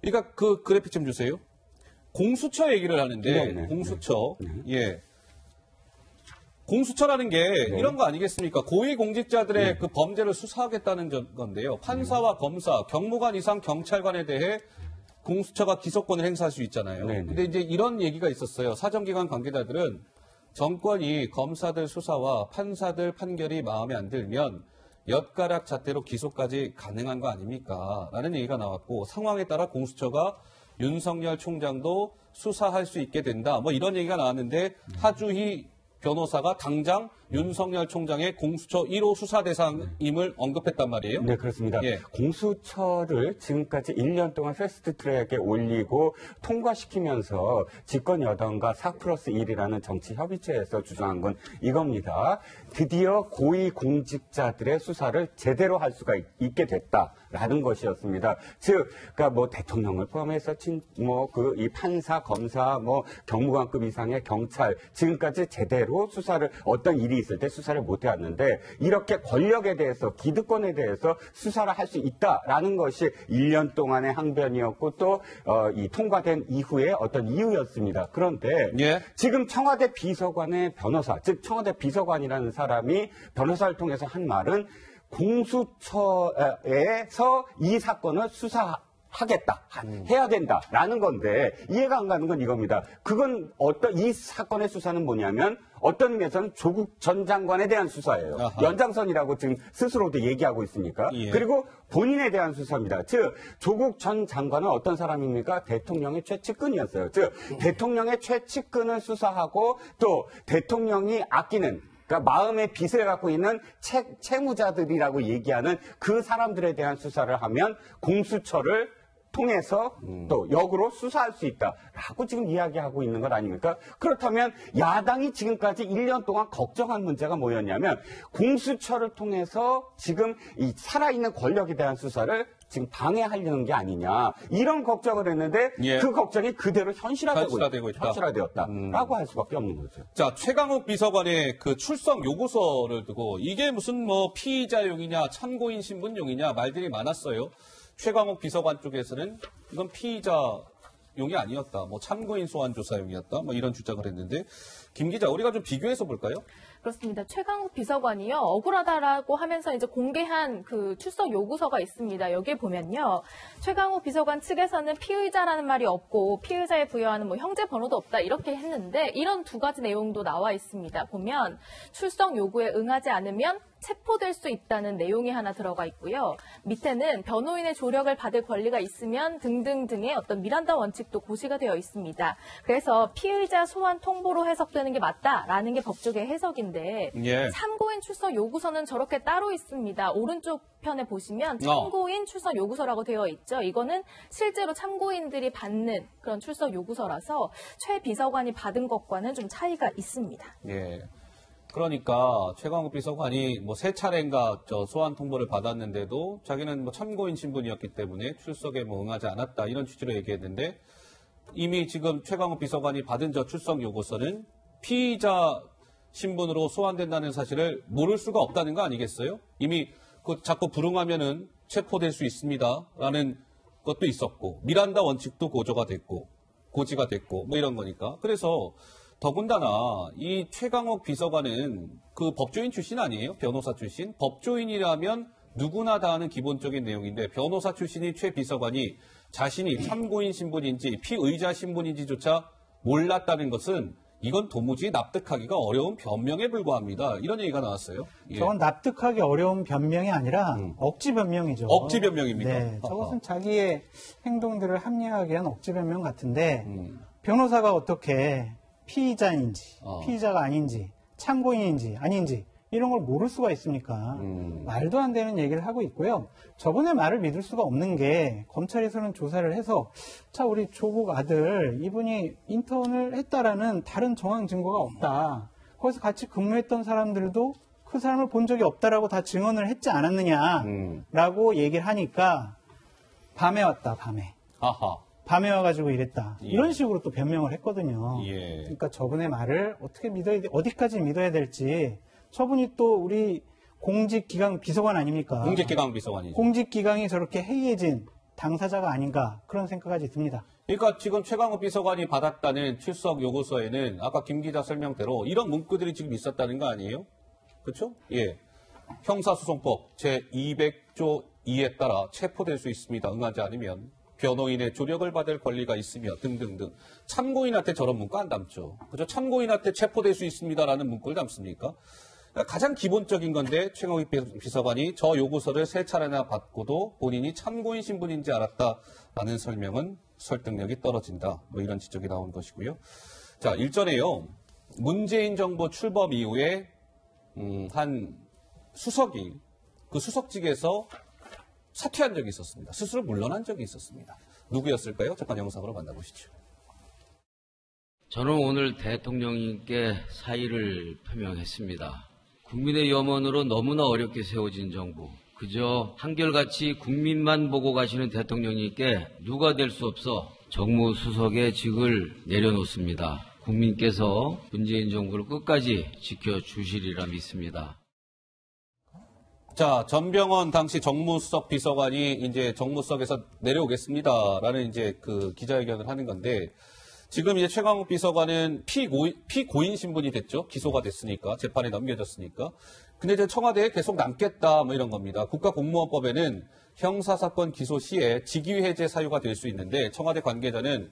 그러니까 그 그래픽 좀 주세요. 공수처 얘기를 하는데, 네네. 공수처, 네. 예. 공수처라는 게 네. 이런 거 아니겠습니까? 고위공직자들의 그 범죄를 수사하겠다는 저- 건데요. 판사와 검사, 경무관 이상 경찰관에 대해 공수처가 기소권을 행사할 수 있잖아요. 네네. 근데 이제 이런 얘기가 있었어요. 사정기관 관계자들은 정권이 검사들 수사와 판사들 판결이 마음에 안 들면 엿가락 잣대로 기소까지 가능한 거 아닙니까? 라는 얘기가 나왔고 상황에 따라 공수처가 윤석열 총장도 수사할 수 있게 된다. 뭐 이런 얘기가 나왔는데 하주희 변호사가 당장 윤석열 총장의 공수처 1호 수사 대상임을 언급했단 말이에요. 네, 그렇습니다. 예. 공수처를 지금까지 1년 동안 패스트 트랙에 올리고 통과시키면서 집권 여당과 4 플러스 1이라는 정치 협의체에서 주장한 건 이겁니다. 드디어 고위 공직자들의 수사를 제대로 할 수가 있- 있게 됐다라는 것이었습니다. 즉, 그러니까 뭐 대통령을 포함해서 뭐그 이 판사, 검사, 뭐 경무관급 이상의 경찰 지금까지 제대로 수사를 어떤 일이 있을 때 수사를 못 해왔는데 이렇게 권력에 대해서 기득권에 대해서 수사를 할 수 있다라는 것이 1년 동안의 항변이었고 또 어, 이 통과된 이후에 어떤 이유였습니다. 그런데 예. 지금 청와대 비서관의 변호사, 즉 청와대 비서관이라는 사람이 변호사를 통해서 한 말은 공수처에서 이 사건을 수사 하겠다, 해야 된다라는 건데 이해가 안 가는 건 이겁니다. 그건 어떤 이 사건의 수사는 뭐냐면 어떤 의미에서는 조국 전 장관에 대한 수사예요. 아하. 연장선이라고 지금 스스로도 얘기하고 있으니까. 예. 그리고 본인에 대한 수사입니다. 즉 조국 전 장관은 어떤 사람입니까? 대통령의 최측근이었어요. 즉 대통령의 최측근을 수사하고 또 대통령이 아끼는 그러니까 마음의 빚을 갖고 있는 채, 채무자들이라고 얘기하는 그 사람들에 대한 수사를 하면 공수처를 통해서 또 역으로 수사할 수 있다라고 지금 이야기하고 있는 것 아닙니까? 그렇다면 야당이 지금까지 1년 동안 걱정한 문제가 뭐였냐면 공수처를 통해서 지금 이 살아있는 권력에 대한 수사를 지금 방해하려는 게 아니냐 이런 걱정을 했는데 예. 그 걱정이 그대로 현실화되고, 현실화되고 있다. 음. 현실화되었다라고 할 수밖에 없는 거죠. 자, 최강욱 비서관의 그 출석 요구서를 두고 이게 무슨 뭐 피의자용이냐 참고인 신분용이냐 말들이 많았어요. 최강욱 비서관 쪽에서는 이건 피의자용이 아니었다. 뭐 참고인 소환 조사용이었다. 뭐 이런 주장을 했는데 김 기자 우리가 좀 비교해서 볼까요? 그렇습니다. 최강욱 비서관이요 억울하다라고 하면서 이제 공개한 그 출석 요구서가 있습니다. 여기에 보면요 최강욱 비서관 측에서는 피의자라는 말이 없고 피의자에 부여하는 뭐 형제 번호도 없다 이렇게 했는데 이런 두 가지 내용도 나와 있습니다. 보면 출석 요구에 응하지 않으면 체포될 수 있다는 내용이 하나 들어가 있고요. 밑에는 변호인의 조력을 받을 권리가 있으면 등등등의 어떤 미란다 원칙도 고시가 되어 있습니다. 그래서 피의자 소환 통보로 해석되는 게 맞다라는 게 법조계 해석인데 예. 참고인 출석 요구서는 저렇게 따로 있습니다. 오른쪽 편에 보시면 어. 참고인 출석 요구서라고 되어 있죠. 이거는 실제로 참고인들이 받는 그런 출석 요구서라서 최 비서관이 받은 것과는 좀 차이가 있습니다. 예. 그러니까 최강욱 비서관이 뭐 세 차례인가 저 소환 통보를 받았는데도 자기는 뭐 참고인 신분이었기 때문에 출석에 뭐 응하지 않았다 이런 취지로 얘기했는데 이미 지금 최강욱 비서관이 받은 저 출석 요구서는 피의자 신분으로 소환된다는 사실을 모를 수가 없다는 거 아니겠어요? 이미 그 자꾸 불응하면은 체포될 수 있습니다라는 것도 있었고 미란다 원칙도 고조가 됐고 고지가 됐고 뭐 이런 거니까 그래서 더군다나 이 최강욱 비서관은 그 법조인 출신 아니에요? 변호사 출신? 법조인이라면 누구나 다 아는 기본적인 내용인데 변호사 출신이 최 비서관이 자신이 참고인 신분인지 피의자 신분인지조차 몰랐다는 것은 이건 도무지 납득하기가 어려운 변명에 불과합니다. 이런 얘기가 나왔어요. 예. 저건 납득하기 어려운 변명이 아니라 억지 변명이죠. 억지 변명입니까? 네, 저것은 자기의 행동들을 합리화하기 위한 억지 변명 같은데 음. 변호사가 어떻게 피의자인지 어. 피의자가 아닌지 참고인인지 아닌지 이런 걸 모를 수가 있습니까? 음. 말도 안 되는 얘기를 하고 있고요. 저분의 말을 믿을 수가 없는 게 검찰에서는 조사를 해서 자 우리 조국 아들 이분이 인턴을 했다라는 다른 정황 증거가 없다. 거기서 같이 근무했던 사람들도 그 사람을 본 적이 없다라고 다 증언을 했지 않았느냐라고 음. 얘기를 하니까 밤에 왔다 밤에 하하. 밤에 와가지고 이랬다 예. 이런 식으로 또 변명을 했거든요. 예. 그러니까 저분의 말을 어떻게 믿어야 돼, 어디까지 믿어야 될지 저분이 또 우리 공직기강 비서관 아닙니까? 공직기강 비서관이죠. 공직기강이 저렇게 해이해진 당사자가 아닌가 그런 생각까지 듭니다. 그러니까 지금 최강욱 비서관이 받았다는 출석 요구서에는 아까 김 기자 설명대로 이런 문구들이 지금 있었다는 거 아니에요? 그렇죠? 예. 형사소송법 제 200조 2에 따라 체포될 수 있습니다. 응하지 않으면 변호인의 조력을 받을 권리가 있으며 등등등. 참고인한테 저런 문구 안 담죠. 그죠? 참고인한테 체포될 수 있습니다라는 문구를 담습니까? 그러니까 가장 기본적인 건데 비- 비서관이 저 요구서를 세 차례나 받고도 본인이 참고인 신분인지 알았다라는 설명은 설득력이 떨어진다. 뭐 이런 지적이 나온 것이고요. 자 일전에요 문재인 정부 출범 이후에 음, 한 수석이 그 수석직에서 사퇴한 적이 있었습니다. 스스로 물러난 적이 있었습니다. 누구였을까요? 잠깐 영상으로 만나보시죠. 저는 오늘 대통령님께 사의를 표명했습니다. 국민의 염원으로 너무나 어렵게 세워진 정부, 그저 한결같이 국민만 보고 가시는 대통령님께 누가 될 수 없어 정무수석의 직을 내려놓습니다. 국민께서 문재인 정부를 끝까지 지켜주시리라 믿습니다. 자, 전병헌 당시 정무수석 비서관이 이제 정무수석에서 내려오겠습니다라는 이제 그 기자회견을 하는 건데 지금 이제 최강욱 비서관은 피고인, 피고인 신분이 됐죠. 기소가 됐으니까 재판에 넘겨졌으니까. 근데 이제 청와대에 계속 남겠다 뭐 이런 겁니다. 국가공무원법에는 형사사건 기소 시에 직위해제 사유가 될 수 있는데 청와대 관계자는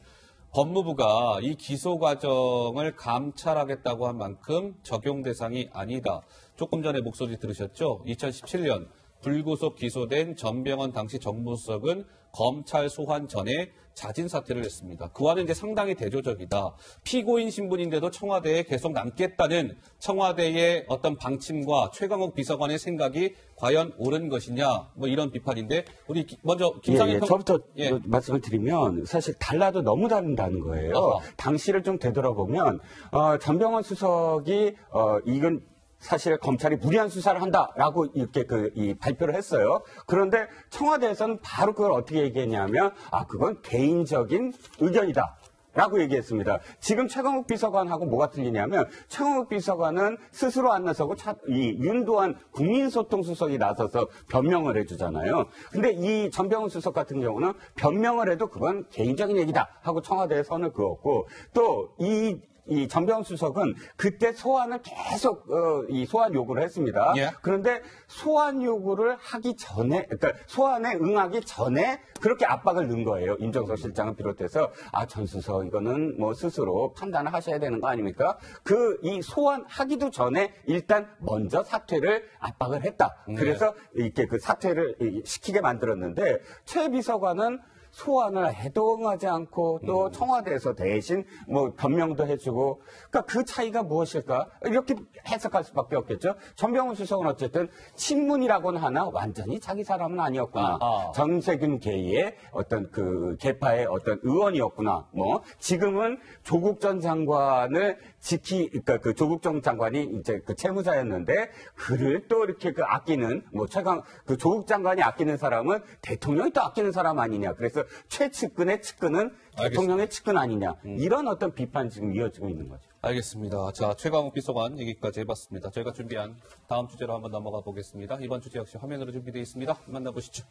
법무부가 이 기소 과정을 감찰하겠다고 한 만큼 적용 대상이 아니다. 조금 전에 목소리 들으셨죠? 2017년 불구속 기소된 전병헌 당시 정무수석은 검찰 소환 전에 자진 사퇴를 했습니다. 그와는 이제 상당히 대조적이다. 피고인 신분인데도 청와대에 계속 남겠다는 청와대의 어떤 방침과 최강욱 비서관의 생각이 과연 옳은 것이냐, 뭐 이런 비판인데 우리 기- 먼저 김상현 예, 예. 평- 저부터 예. 그 말씀을 드리면 사실 달라도 너무 다른다는 거예요. 아하. 당시를 좀 되돌아보면 어, 전병헌 수석이 어, 이건 사실 검찰이 무리한 수사를 한다라고 이렇게 그 이 발표를 했어요. 그런데 청와대에서는 바로 그걸 어떻게 얘기했냐면 아 그건 개인적인 의견이다. 라고 얘기했습니다. 지금 최강욱 비서관하고 뭐가 틀리냐면 최강욱 비서관은 스스로 안 나서고 차- 이 윤도한 국민소통수석이 나서서 변명을 해주잖아요. 근데 이 전병훈 수석 같은 경우는 변명을 해도 그건 개인적인 얘기다 하고 청와대에 선을 그었고 또이 이 전병훈 수석은 그때 소환을 계속 어, 이 소환 요구를 했습니다. 예. 그런데 소환 요구를 하기 전에, 그러니까 소환에 응하기 전에 그렇게 압박을 넣은 거예요. 임정석 실장을 비롯해서 아 전 수석 이거는 뭐 스스로 판단을 하셔야 되는 거 아닙니까? 그 이 소환하기도 전에 일단 먼저 사퇴를 압박을 했다. 그래서 이렇게 그 사퇴를 이- 시키게 만들었는데 최 비서관은 소환을 해도 응하지 않고 또 청와대에서 대신 뭐 변명도 해주고 그러니까 그 차이가 무엇일까 이렇게 해석할 수밖에 없겠죠. 전병훈 수석은 어쨌든 친문이라고는 하나 완전히 자기 사람은 아니었구나. 아하. 정세균 계의 어떤 그 계파의 어떤 의원이었구나. 뭐 지금은 조국 전 장관을 지키 그러니까 그 조국 전 장관이 이제 그 채무자였는데 그를 또 이렇게 그 아끼는 뭐 최강 그 조국 장관이 아끼는 사람은 대통령이 또 아끼는 사람 아니냐. 그래서 최측근의 측근은 대통령의 측근 아니냐. 이런 어떤 비판 지금 이어지고 있는 거죠. 알겠습니다. 자, 최강욱 비서관 얘기까지 해봤습니다. 저희가 준비한 다음 주제로 한번 넘어가 보겠습니다. 이번 주제 역시 화면으로 준비되어 있습니다. 만나보시죠.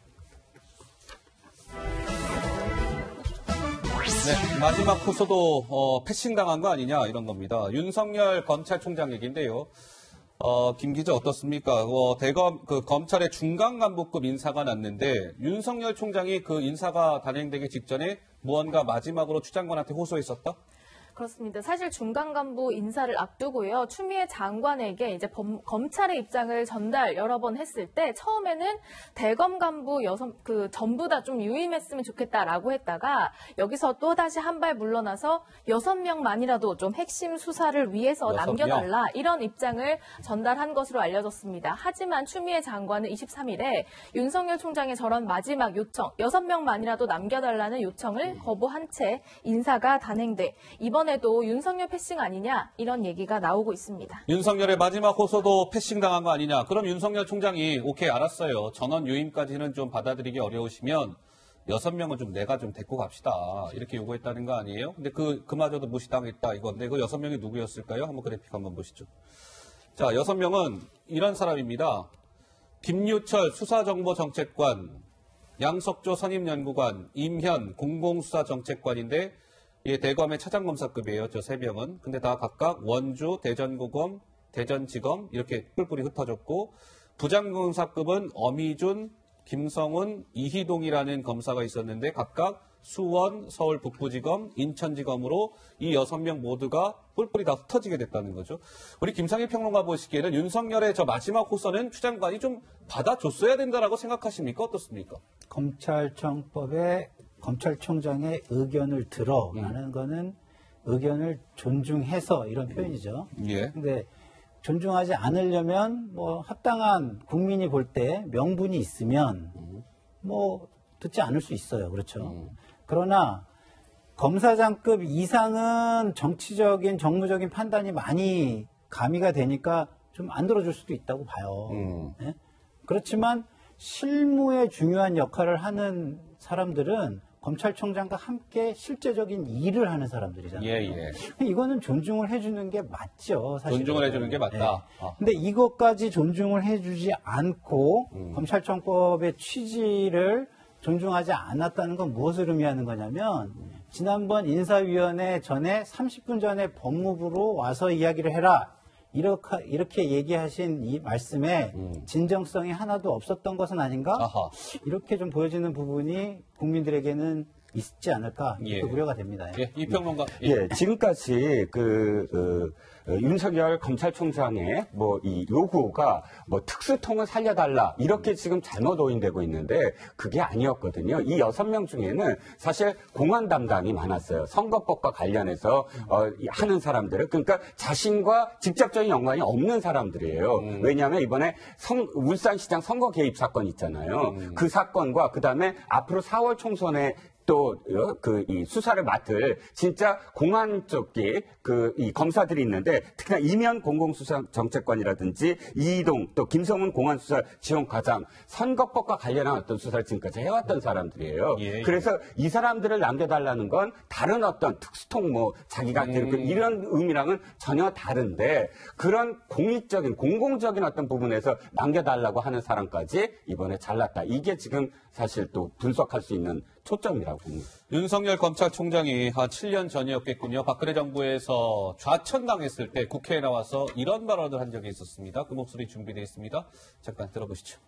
네, 마지막 호소도 어, 패싱 당한 거 아니냐 이런 겁니다. 윤석열 검찰총장 얘기인데요. 어, 김 기자 어떻습니까? 어, 대검 그 검찰의 중간 간부급 인사가 났는데 윤석열 총장이 그 인사가 단행되기 직전에 무언가 마지막으로 추장관한테 호소했었다? 그렇습니다. 사실 중간 간부 인사를 앞두고요. 추미애 장관에게 이제 범- 검찰의 입장을 전달 여러 번 했을 때 처음에는 대검 간부 여섯 그 전부 다 좀 유임했으면 좋겠다라고 했다가 여기서 또 다시 한 발 물러나서 여섯 명만이라도 좀 핵심 수사를 위해서 남겨달라 이런 입장을 전달한 것으로 알려졌습니다. 하지만 추미애 장관은 23일에 윤석열 총장의 저런 마지막 요청 여섯 명만이라도 남겨달라는 요청을 거부한 채 인사가 단행돼 이번에 도 윤석열 패싱 아니냐 이런 얘기가 나오고 있습니다. 윤석열의 마지막 호소도 패싱 당한 거 아니냐? 그럼 윤석열 총장이 오케이 알았어요. 전원 유임까지는 좀 받아들이기 어려우시면 여섯 명은 좀 내가 좀 데리고 갑시다. 이렇게 요구했다는 거 아니에요? 근데 그 그마저도 무시당했다 이건데 그 여섯 명이 누구였을까요? 한번 그래픽 한번 보시죠. 자, 여섯 명은 이런 사람입니다. 김유철 수사정보정책관, 양석조 선임연구관, 임현 공공수사정책관인데 이 대검의 차장검사급이에요. 저 세 명은. 근데 다 각각 원주, 대전고검, 대전지검 이렇게 뿔뿔이 흩어졌고 부장검사급은 어미준, 김성훈, 이희동이라는 검사가 있었는데 각각 수원, 서울 북부지검, 인천지검으로 이 여섯 명 모두가 뿔뿔이 다 흩어지게 됐다는 거죠. 우리 김상희 평론가 보시기에는 윤석열의 저 마지막 호선은 추 장관이 좀 받아줬어야 된다라고 생각하십니까? 어떻습니까? 검찰청법에 검찰총장의 의견을 들어라는 거는 의견을 존중해서 이런 표현이죠. 예. 근데 존중하지 않으려면 뭐 합당한 국민이 볼 때 명분이 있으면 뭐 듣지 않을 수 있어요. 그렇죠. 그러나 검사장급 이상은 정치적인 정무적인 판단이 많이 가미가 되니까 좀 안 들어줄 수도 있다고 봐요. 음. 예? 그렇지만 실무에 중요한 역할을 하는 사람들은 검찰총장과 함께 실제적인 일을 하는 사람들이잖아요. 예, 예. 이거는 존중을 해주는 게 맞죠. 사실 존중을 해주는 게 맞다. 아. 근데 이것까지 존중을 해주지 않고 음. 검찰청법의 취지를 존중하지 않았다는 건 무엇을 의미하는 거냐면 지난번 인사위원회 전에 30분 전에 법무부로 와서 이야기를 해라. 이렇게, 이렇게 얘기하신 이 말씀에 진정성이 하나도 없었던 것은 아닌가? 음. 아하. 이렇게 좀 보여지는 부분이 국민들에게는 있지 않을까 이렇게 예. 우려가 됩니다. 예, 이 평론가. 예, 지금까지 그 어, 어, 윤석열 검찰총장의 뭐 이 요구가 뭐 특수통을 살려달라 이렇게 지금 잘못 오인되고 있는데 그게 아니었거든요. 이 여섯 명 중에는 사실 공안 담당이 많았어요. 선거법과 관련해서 어, 이 하는 사람들은 그러니까 자신과 직접적인 연관이 없는 사람들이에요. 왜냐하면 이번에 성- 울산시장 선거 개입 사건 있잖아요. 그 사건과 그 다음에 앞으로 4월 총선에 또그이 수사를 맡을 진짜 공안 쪽에 그이 검사들이 있는데 특히나 이면 공공수사 정책관이라든지 이동 또 김성훈 공안수사 지원 과장 선거법과 관련한 어떤 수사를 지금까지 해왔던 사람들이에요. 예, 예. 그래서 이 사람들을 남겨달라는 건 다른 어떤 특수통 뭐 자기가 그 이런 의미랑은 전혀 다른데 그런 공익적인 공공적인 어떤 부분에서 남겨달라고 하는 사람까지 이번에 잘랐다. 이게 지금 사실 또 분석할 수 있는 초점이라고 봅니다. 윤석열 검찰총장이 한 7년 전이었겠군요. 박근혜 정부에서 좌천당했을 때 국회에 나와서 이런 발언을 한 적이 있었습니다. 그 목소리 준비되어 있습니다. 잠깐 들어보시죠.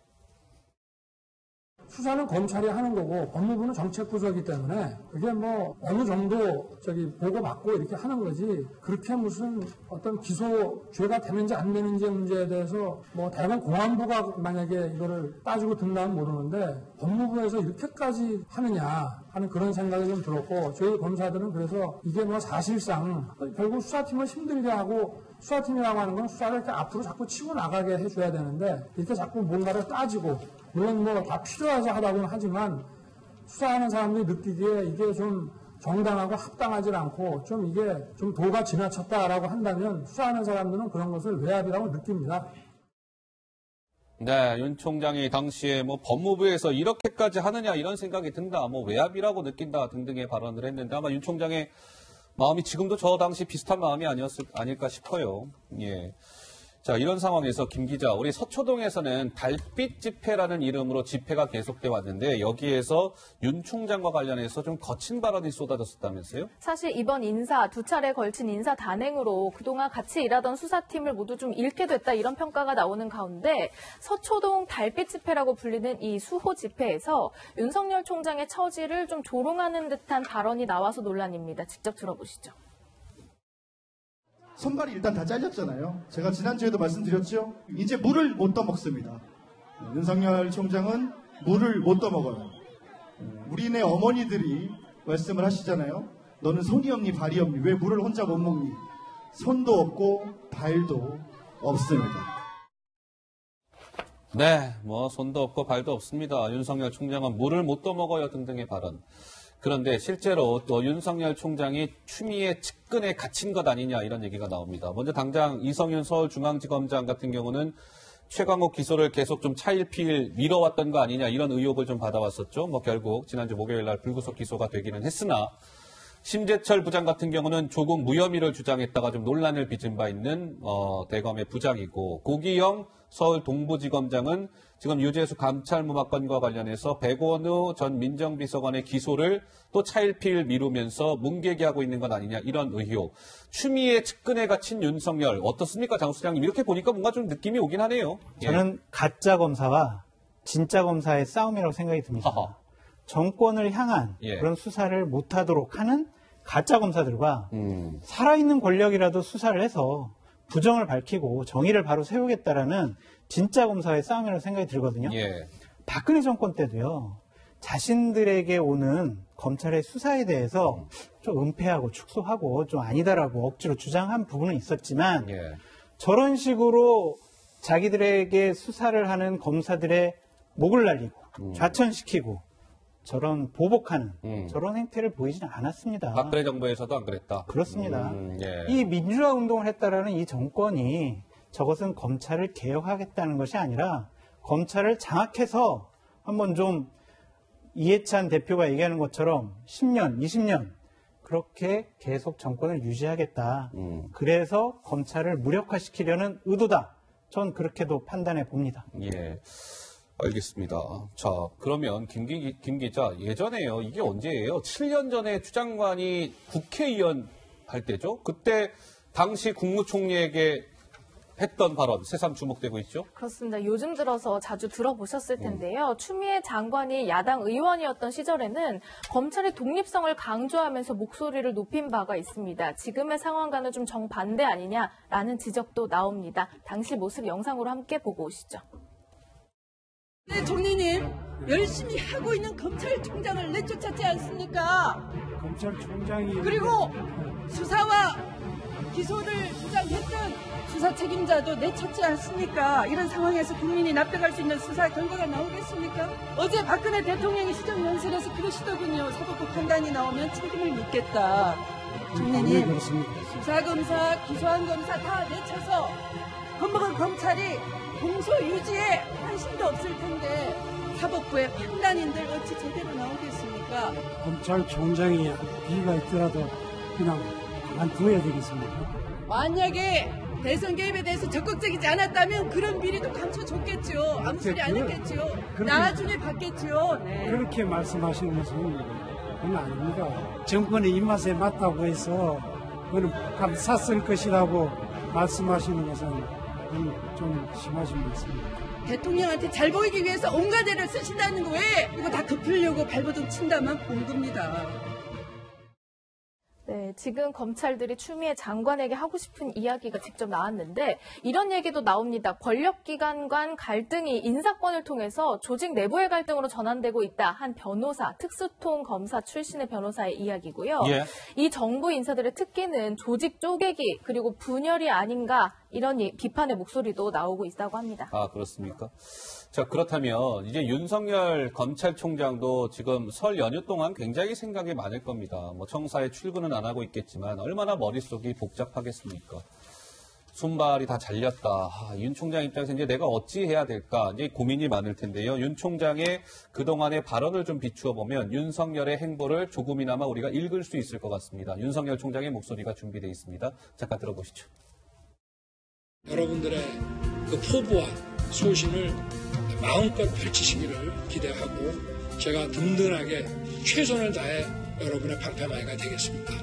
수사는 검찰이 하는 거고 법무부는 정책 부서이기 때문에 그게 뭐 어느 정도 저기 보고 받고 이렇게 하는 거지 그렇게 무슨 어떤 기소 죄가 되는지 안 되는지 문제에 대해서 뭐 대검 공안부가 만약에 이거를 따지고 든다면 모르는데 법무부에서 이렇게까지 하느냐 하는 그런 생각이 좀 들었고 저희 검사들은 그래서 이게 뭐 사실상 결국 수사팀을 힘들게 하고 수사팀이라고 하는 건 수사를 이렇게 앞으로 자꾸 치고 나가게 해줘야 되는데 이렇게 자꾸 뭔가를 따지고 물론 뭐 다 필요해서 하다고는 하지만 수사하는 사람들이 느끼기에 이게 좀 정당하고 합당하지 않고 좀 이게 좀 도가 지나쳤다라고 한다면 수사하는 사람들은 그런 것을 외압이라고 느낍니다. 네, 윤 총장이 당시에 뭐 법무부에서 이렇게까지 하느냐 이런 생각이 든다, 뭐 외압이라고 느낀다 등등의 발언을 했는데 아마 윤 총장의 마음이 지금도 저 당시 비슷한 마음이 아니었을 아닐까 싶어요. 예. 자, 이런 상황에서 김 기자, 우리 서초동에서는 달빛 집회라는 이름으로 집회가 계속돼 왔는데 여기에서 윤 총장과 관련해서 좀 거친 발언이 쏟아졌었다면서요? 사실 이번 인사 두 차례 걸친 인사 단행으로 그동안 같이 일하던 수사팀을 모두 좀 잃게 됐다 이런 평가가 나오는 가운데 서초동 달빛 집회라고 불리는 이 수호 집회에서 윤석열 총장의 처지를 좀 조롱하는 듯한 발언이 나와서 논란입니다. 직접 들어보시죠. 손발이 일단 다 잘렸잖아요. 제가 지난주에도 말씀드렸죠. 이제 물을 못 떠먹습니다. 윤석열 총장은 물을 못 떠먹어요. 우리네 어머니들이 말씀을 하시잖아요. 너는 손이 없니 발이 없니 왜 물을 혼자 못 먹니? 손도 없고 발도 없습니다. 네, 뭐 손도 없고 발도 없습니다. 윤석열 총장은 물을 못 떠먹어요 등등의 발언. 그런데 실제로 또 윤석열 총장이 추미애 측근에 갇힌 것 아니냐 이런 얘기가 나옵니다. 먼저 당장 이성윤 서울중앙지검장 같은 경우는 최강욱 기소를 계속 좀 차일피일 미뤄왔던 거 아니냐 이런 의혹을 좀 받아왔었죠. 뭐 결국 지난주 목요일 날 불구속 기소가 되기는 했으나 심재철 부장 같은 경우는 조국 무혐의를 주장했다가 좀 논란을 빚은 바 있는 어, 대검의 부장이고 고기영 서울 동부지검장은 지금 유재수 감찰무마 건과 관련해서 백원우 전 민정비서관의 기소를 또 차일피일 미루면서 문개기하고 있는 것 아니냐 이런 의혹. 추미애 측근에 갇힌 윤석열 어떻습니까, 장 수장님? 이렇게 보니까 뭔가 좀 느낌이 오긴 하네요. 예. 저는 가짜 검사와 진짜 검사의 싸움이라고 생각이 듭니다. 하하. 정권을 향한 예. 그런 수사를 못하도록 하는 가짜 검사들과 음, 살아있는 권력이라도 수사를 해서 부정을 밝히고 정의를 바로 세우겠다라는 진짜 검사의 싸움이라고 생각이 들거든요. 예. 박근혜 정권 때도요. 자신들에게 오는 검찰의 수사에 대해서 좀 은폐하고 축소하고 좀 아니다라고 억지로 주장한 부분은 있었지만 예. 저런 식으로 자기들에게 수사를 하는 검사들의 목을 날리고 좌천시키고 저런 보복하는 음. 저런 행태를 보이지는 않았습니다. 박근혜 정부에서도 안 그랬다. 그렇습니다. 음, 예. 이 민주화 운동을 했다라는 이 정권이 저것은 검찰을 개혁하겠다는 것이 아니라 검찰을 장악해서 한번 좀 이해찬 대표가 얘기하는 것처럼 10년, 20년 그렇게 계속 정권을 유지하겠다. 음. 그래서 검찰을 무력화시키려는 의도다. 전 그렇게도 판단해 봅니다. 예. 알겠습니다. 자, 그러면 김, 기, 김 기자, 예전에요. 이게 언제예요? 7년 전에 추 장관이 국회의원 할 때죠? 그때 당시 국무총리에게 했던 발언, 새삼 주목되고 있죠? 그렇습니다. 요즘 들어서 자주 들어보셨을 텐데요. 추미애 장관이 야당 의원이었던 시절에는 검찰의 독립성을 강조하면서 목소리를 높인 바가 있습니다. 지금의 상황과는 좀 정반대 아니냐라는 지적도 나옵니다. 당시 모습 영상으로 함께 보고 오시죠. 네, 총리님 열심히 하고 있는 검찰총장을 내쫓았지 않습니까? 검찰총장이 그리고 수사와 기소를 주장했던 수사 책임자도 내쳤지 않습니까? 이런 상황에서 국민이 납득할 수 있는 수사 결과가 나오겠습니까? 어제 박근혜 대통령이 시정연설에서 그러시더군요. 사법부 판단이 나오면 책임을 묻겠다. 총리님, 수사검사, 기소한 검사 다 내쳐서 겁먹은 검찰이 공소 유지에 관심도 없을 텐데 사법부의 판단인들 어찌 제대로 나오겠습니까? 검찰총장이 비가 있더라도 그냥 그만둬야 되겠습니까? 만약에 대선 개입에 대해서 적극적이지 않았다면 그런 비리도 감춰줬겠죠. 아무 소리 안 했겠죠. 나중에 받겠죠. 네. 그렇게 말씀하시는 것은 그건 아닙니다. 정권의 입맛에 맞다고 해서 그거는 감 샀을 것이라고 말씀하시는 것은 그건 좀 심하신 말씀입니다. 대통령한테 잘 보이기 위해서 온갖 애를 쓰신다는 거에 이거 다 덮으려고 발버둥 친다만 본 겁니다. 네, 지금 검찰들이 추미애 장관에게 하고 싶은 이야기가 직접 나왔는데 이런 얘기도 나옵니다. 권력기관 간 갈등이 인사권을 통해서 조직 내부의 갈등으로 전환되고 있다. 한 변호사, 특수통 검사 출신의 변호사의 이야기고요. 예. 이 정부 인사들의 특기는 조직 쪼개기 그리고 분열이 아닌가 이런 이- 비판의 목소리도 나오고 있다고 합니다. 아, 그렇습니까? 자, 그렇다면 이제 윤석열 검찰총장도 지금 설 연휴 동안 굉장히 생각이 많을 겁니다. 뭐 청사에 출근은 안 하고 있겠지만 얼마나 머릿속이 복잡하겠습니까? 손발이 다 잘렸다. 아, 윤 총장 입장에서 이제 내가 어찌 해야 될까? 이제 고민이 많을 텐데요. 윤 총장의 그동안의 발언을 좀 비추어 보면 윤석열의 행보를 조금이나마 우리가 읽을 수 있을 것 같습니다. 윤석열 총장의 목소리가 준비되어 있습니다. 잠깐 들어보시죠. 여러분들의 그 포부와 소신을 마음껏 펼치시기를 기대하고 제가 든든하게 최선을 다해 여러분의 방패마이가 되겠습니다.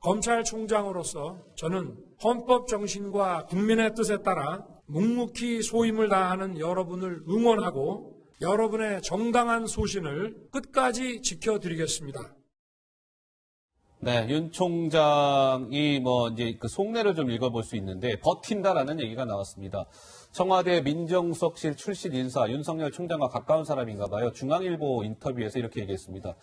검찰총장으로서 저는 헌법 정신과 국민의 뜻에 따라 묵묵히 소임을 다하는 여러분을 응원하고 여러분의 정당한 소신을 끝까지 지켜드리겠습니다. 네, 윤 총장이 뭐 이제 그 속내를 좀 읽어볼 수 있는데 버틴다라는 얘기가 나왔습니다. 청와대 민정수석실 출신 인사 윤석열 총장과 가까운 사람인가 봐요. 중앙일보 인터뷰에서 이렇게 얘기했습니다.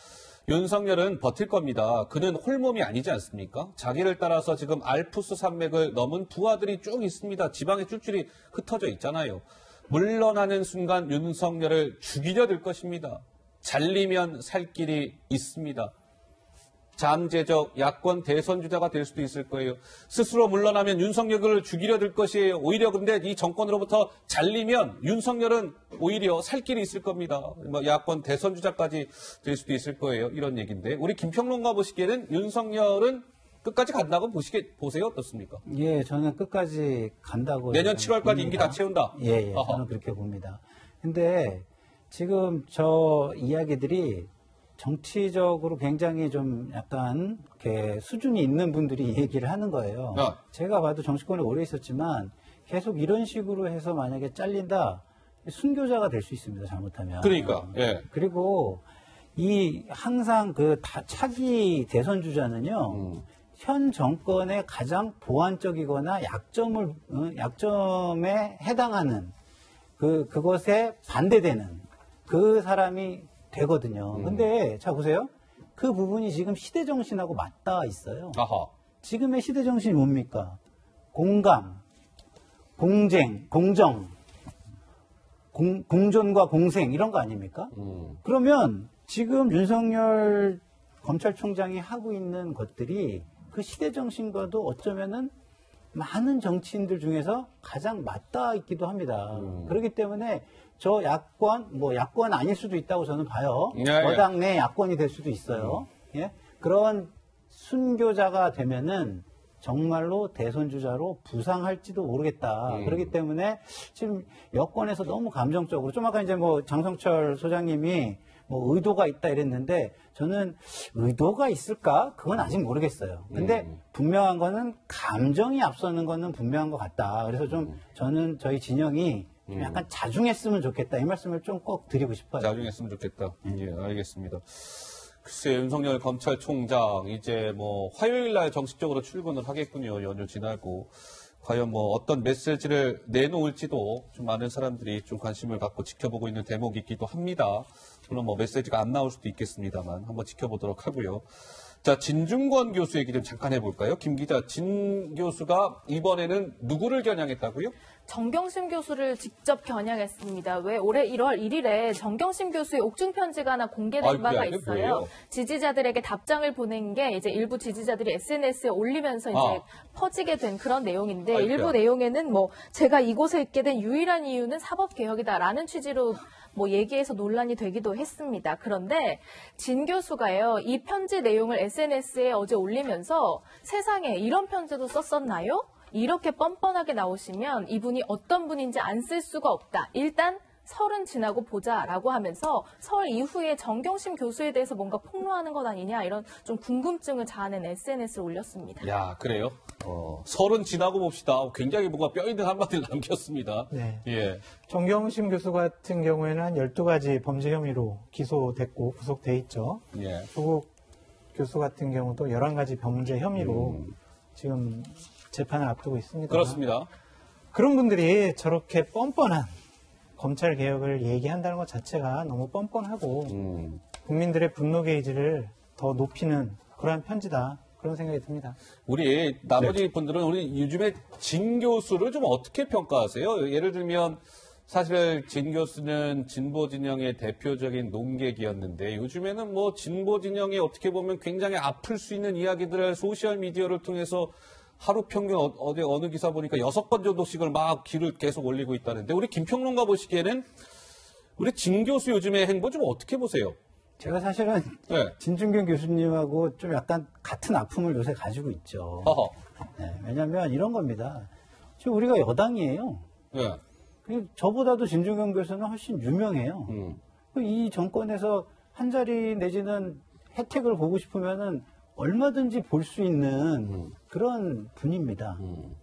윤석열은 버틸 겁니다. 그는 홀몸이 아니지 않습니까? 자기를 따라서 지금 알프스 산맥을 넘은 부하들이 쭉 있습니다. 지방에 쭈쭈리 흩어져 있잖아요. 물러나는 순간 윤석열을 죽이려 들 것입니다. 잘리면 살 길이 있습니다. 잠재적 야권 대선 주자가 될 수도 있을 거예요. 스스로 물러나면 윤석열을 죽이려 들 것이에요. 오히려 근데 이 정권으로부터 잘리면 윤석열은 오히려 살 길이 있을 겁니다. 뭐 야권 대선 주자까지 될 수도 있을 거예요. 이런 얘기인데 우리 김평론가 보시기에는 윤석열은 끝까지 간다고 보시게 보세요 어떻습니까? 예, 저는 끝까지 간다고. 내년 저는 7월까지 임기 다 봅니다. 채운다. 예, 예. 저는 그렇게 봅니다. 근데 지금 저 이야기들이 정치적으로 굉장히 좀 약간 이렇게 수준이 있는 분들이 이 얘기를 하는 거예요. 어. 제가 봐도 정치권에 오래 있었지만 계속 이런 식으로 해서 만약에 잘린다 순교자가 될 수 있습니다. 잘못하면. 그러니까 예. 그리고 이 항상 그 다- 차기 대선 주자는요. 음. 현 정권의 가장 보완적이거나 약점을 어, 약점에 해당하는 그 그것에 반대되는 그 사람이 되거든요. 음. 근데 자 보세요. 그 부분이 지금 시대 정신하고 맞닿아 있어요. 아하. 지금의 시대 정신이 뭡니까? 공감, 공쟁, 공정, 공, 공존과 공생 이런 거 아닙니까? 음. 그러면 지금 윤석열 검찰총장이 하고 있는 것들이 그 시대 정신과도 어쩌면은 많은 정치인들 중에서 가장 맞닿아 있기도 합니다. 음. 그렇기 때문에 저 야권, 뭐 야권 아닐 수도 있다고 저는 봐요. 예, 예. 여당 내 야권이 될 수도 있어요. 예? 그런 순교자가 되면은 정말로 대선 주자로 부상할지도 모르겠다. 음. 그렇기 때문에 지금 여권에서 너무 감정적으로 좀 아까 이제 뭐 장성철 소장님이 뭐 의도가 있다 이랬는데 저는 의도가 있을까? 그건 아직 모르겠어요. 근데 음. 분명한 거는 감정이 앞서는 거는 분명한 것 같다. 그래서 좀 음. 저는 저희 진영이 좀 약간 자중했으면 좋겠다. 이 말씀을 좀 꼭 드리고 싶어요. 나중했으면 좋겠다. 예, 알겠습니다. 글쎄 윤석열 검찰총장 이제 뭐 화요일 날 정식적으로 출근을 하겠군요. 연휴 지나고 과연 뭐 어떤 메시지를 내놓을지도 좀 많은 사람들이 좀 관심을 갖고 지켜보고 있는 대목이기도 합니다. 물론 뭐 메시지가 안 나올 수도 있겠습니다만 한번 지켜보도록 하고요. 자 진중권 교수 얘기 좀 잠깐 해볼까요? 김 기자, 진 교수가 이번에는 누구를 겨냥했다고요? 정경심 교수를 직접 겨냥했습니다. 왜 올해 1월 1일에 정경심 교수의 옥중 편지가 하나 공개된 아이고야, 바가 있어요. 뭐예요? 지지자들에게 답장을 보낸 게 이제 일부 지지자들이 SNS에 올리면서 이제 아. 퍼지게 된 그런 내용인데 아이고야. 일부 내용에는 뭐 제가 이곳에 있게 된 유일한 이유는 사법 개혁이다라는 취지로 뭐 얘기해서 논란이 되기도 했습니다. 그런데 진 교수가요 이 편지 내용을 SNS에 어제 올리면서 세상에 이런 편지도 썼었나요? 이렇게 뻔뻔하게 나오시면 이분이 어떤 분인지 안 쓸 수가 없다. 일단 설은 지나고 보자라고 하면서 설 이후에 정경심 교수에 대해서 뭔가 폭로하는 것 아니냐 이런 좀 궁금증을 자아낸 SNS를 올렸습니다. 야 그래요? 어, 설은 지나고 봅시다. 굉장히 뭔가 뼈 있는 한마디를 남겼습니다. 네. 예. 정경심 교수 같은 경우에는 한 12가지 범죄 혐의로 기소됐고 구속돼 있죠. 예. 조국 교수 같은 경우도 11가지 범죄 혐의로 지금 재판을 앞두고 있습니다. 음. 그렇습니다. 그런 분들이 저렇게 뻔뻔한 검찰 개혁을 얘기한다는 것 자체가 너무 뻔뻔하고 음. 국민들의 분노 게이지를 더 높이는 그러한 편지다. 그런 생각이 듭니다. 우리 나머지 분들은 우리 요즘에 진 교수를 좀 어떻게 평가하세요? 예를 들면 사실 진 교수는 진보 진영의 대표적인 농객이었는데 요즘에는 뭐 진보 진영이 어떻게 보면 굉장히 아플 수 있는 이야기들을 소셜 미디어를 통해서 하루 평균 어- 어디 어느 기사 보니까 여섯 번 정도씩을 막 길을 계속 올리고 있다는데 우리 김평론가 보시기에는 우리 진 교수 요즘의 행보 좀 어떻게 보세요? 제가 사실은 네. 진중경 교수님하고 좀 약간 같은 아픔을 요새 가지고 있죠. 네, 왜냐하면 이런 겁니다. 지금 우리가 여당이에요. 예. 그리고 저보다도 진중경 교수는 훨씬 유명해요. 음. 이 정권에서 한 자리 내지는 혜택을 보고 싶으면은 얼마든지 볼 수 있는 그런 분입니다.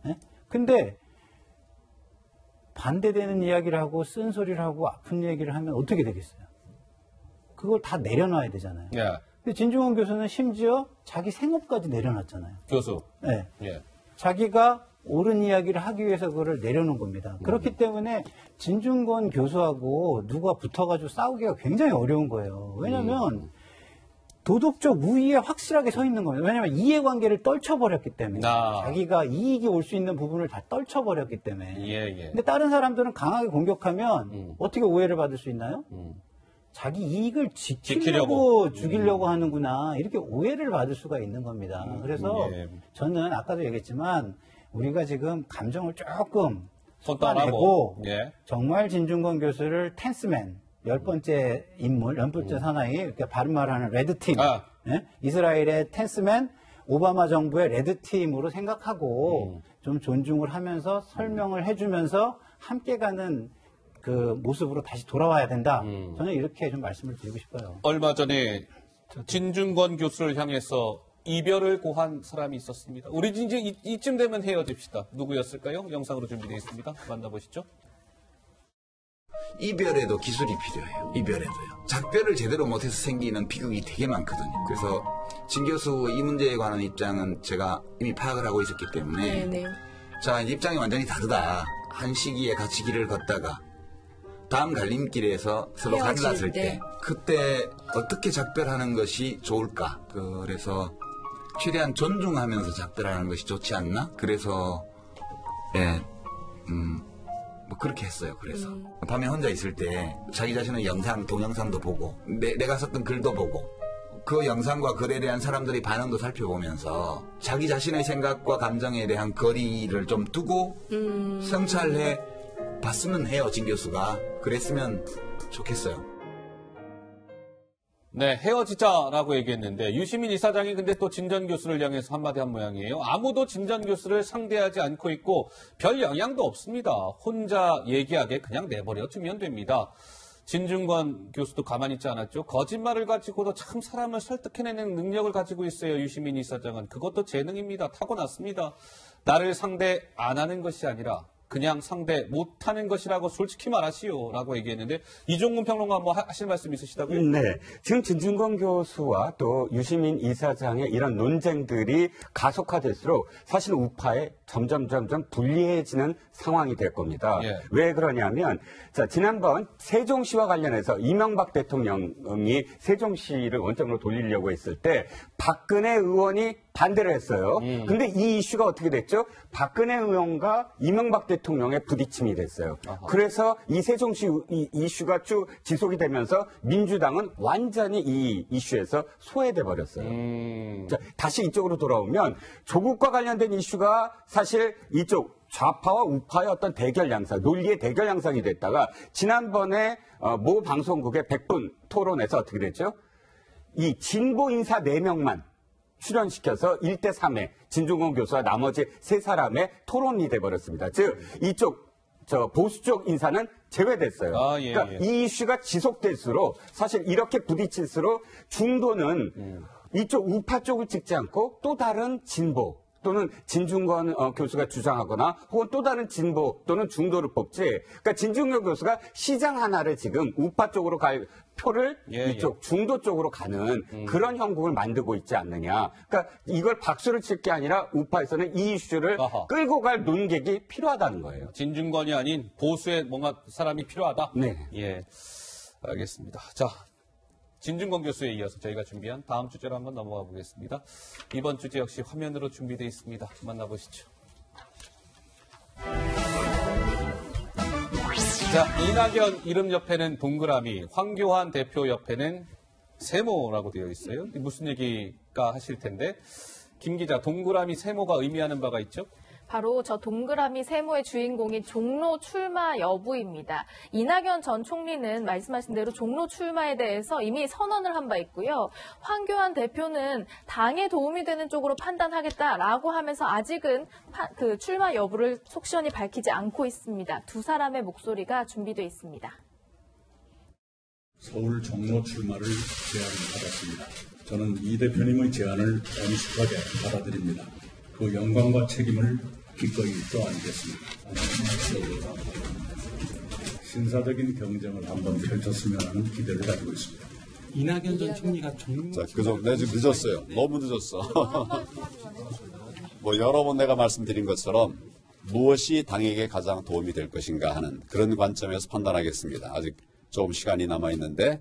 예? 근데 반대되는 이야기를 하고 쓴소리를 하고 아픈 얘기를 하면 어떻게 되겠어요? 그걸 다 내려놔야 되잖아요. 예. 근데 진중원 교수는 심지어 자기 생업까지 내려놨잖아요. 교수. 네. 예. 자기가 옳은 이야기를 하기 위해서 그걸 내려놓은 겁니다. 그렇기 때문에 진중권 교수하고 누가 붙어가지고 싸우기가 굉장히 어려운 거예요. 왜냐하면 도덕적 우위에 확실하게 서 있는 거예요. 왜냐하면 이해관계를 떨쳐버렸기 때문에 아. 자기가 이익이 올 수 있는 부분을 다 떨쳐버렸기 때문에. 예, 예. 근데 다른 사람들은 강하게 공격하면 음. 어떻게 오해를 받을 수 있나요? 음. 자기 이익을 지키려고, 지키려고. 음. 죽이려고 하는구나 이렇게 오해를 받을 수가 있는 겁니다. 그래서 예. 저는 아까도 얘기했지만 우리가 지금 감정을 조금 손 쏟아내고. 예. 정말 진중권 교수를 텐스맨 열 번째 인물, 열 번째 사나이 이렇게 바른 말하는 레드팀, 음. 아. 예? 이스라엘의 텐스맨, 오바마 정부의 레드팀으로 생각하고 음. 좀 존중을 하면서 설명을 해주면서 함께 가는 그 모습으로 다시 돌아와야 된다. 음. 저는 이렇게 좀 말씀을 드리고 싶어요. 얼마 전에 진중권 교수를 향해서 이별을 고한 사람이 있었습니다. 우리 이제 이, 이쯤 되면 헤어집시다. 누구였을까요? 영상으로 준비되어 있습니다. 만나보시죠. 이별에도 기술이 필요해요. 이별에도요. 작별을 제대로 못해서 생기는 비극이 되게 많거든요. 그래서 진 교수 이 문제에 관한 입장은 제가 이미 파악을 하고 있었기 때문에 네, 네. 자 입장이 완전히 다르다. 한 시기에 같이 길을 걷다가 다음 갈림길에서 서로 갈랐을 때. 때 그때 어떻게 작별하는 것이 좋을까? 그래서 최대한 존중하면서 작별하는 것이 좋지 않나? 그래서 예, 음, 뭐 그렇게 했어요. 그래서 밤에 혼자 있을 때 자기 자신의 영상, 동영상도 보고 내, 내가 썼던 글도 보고 그 영상과 글에 대한 사람들의 반응도 살펴보면서 자기 자신의 생각과 감정에 대한 거리를 좀 두고 성찰해 봤으면 해요, 진 교수가. 그랬으면 좋겠어요. 네, 헤어지자라고 얘기했는데 유시민 이사장이 근데 또 진전 교수를 향해서 한마디 한 모양이에요. 아무도 진전 교수를 상대하지 않고 있고 별 영향도 없습니다. 혼자 얘기하게 그냥 내버려 두면 됩니다. 진중권 교수도 가만히 있지 않았죠. 거짓말을 가지고도 참 사람을 설득해내는 능력을 가지고 있어요. 유시민 이사장은 그것도 재능입니다. 타고났습니다. 나를 상대 안 하는 것이 아니라 그냥 상대 못하는 것이라고 솔직히 말하시오 라고 얘기했는데 이종근 평론가 뭐 하- 하실 말씀 있으시다고요? 네. 지금 진중권 교수와 또 유시민 이사장의 이런 논쟁들이 가속화될수록 사실 우파에 점점 점점 불리해지는 상황이 될 겁니다. 예. 왜 그러냐면 자 지난번 세종시와 관련해서 이명박 대통령이 세종시를 원점으로 돌리려고 했을 때 박근혜 의원이 반대를 했어요. 음. 근데 이 이슈가 어떻게 됐죠? 박근혜 의원과 이명박 대통령의 부딪힘이 됐어요. 그래서 이 세종시 이 이슈가 쭉 지속이 되면서 민주당은 완전히 이 이슈에서 소외돼 버렸어요. 음, 자, 다시 이쪽으로 돌아오면 조국과 관련된 이슈가 사실 이쪽 좌파와 우파의 어떤 대결 양상, 논리의 대결 양상이 됐다가 지난번에 어, 모 방송국의 100분 토론에서 어떻게 됐죠? 이 진보 인사 4명만 출연시켜서 1대 3의 진중권 교수와 나머지 세 사람의 토론이 돼버렸습니다. 즉, 이쪽, 저, 보수 쪽 인사는 제외됐어요. 아, 예, 그러니까 예. 이 이슈가 지속될수록 사실 이렇게 부딪힐수록 중도는 음. 이쪽 우파 쪽을 찍지 않고 또 다른 진보 또는 진중권 어, 교수가 주장하거나 혹은 또 다른 진보 또는 중도를 뽑지. 그러니까 진중권 교수가 시장 하나를 지금 우파 쪽으로 갈 표를 예, 음. 이쪽 중도 쪽으로 가는 그런 형국을 만들고 있지 않느냐. 그러니까 이걸 박수를 칠 게 아니라 우파에서는 이 이슈를 아하. 끌고 갈 논객이 필요하다는 거예요. 진중권이 아닌 보수의 뭔가 사람이 필요하다. 네. 예, 알겠습니다. 자, 진중권 교수에 이어서 저희가 준비한 다음 주제로 한번 넘어가 보겠습니다. 이번 주제 역시 화면으로 준비되어 있습니다. 만나보시죠. 자, 이낙연 이름 옆에는 동그라미, 황교안 대표 옆에는 세모라고 되어 있어요. 무슨 얘기가 하실 텐데, 김 기자, 동그라미 세모가 의미하는 바가 있죠? 바로 저 동그라미 세모의 주인공인 종로 출마 여부입니다. 이낙연 전 총리는 말씀하신 대로 종로 출마에 대해서 이미 선언을 한 바 있고요. 황교안 대표는 당에 도움이 되는 쪽으로 판단하겠다라고 하면서 아직은 파- 그 출마 여부를 속 시원히 밝히지 않고 있습니다. 두 사람의 목소리가 준비되어 있습니다. 서울 종로 출마를 제안받았습니다. 저는 이 대표님의 제안을 엄숙하게 받아들입니다. 그 영광과 책임을 기꺼이 떠안겠습니다. 신사적인 경쟁을 한번 펼쳤으면 하는 기대를 가지고 있습니다. 이낙연 전 총리가 종로 자, 그 정도, 내 지금 늦었어요. 너무 늦었어. 뭐, 여러 번 내가 말씀드린 것처럼 무엇이 당에게 가장 도움이 될 것인가 하는 그런 관점에서 판단하겠습니다. 아직 조금 시간이 남아 있는데,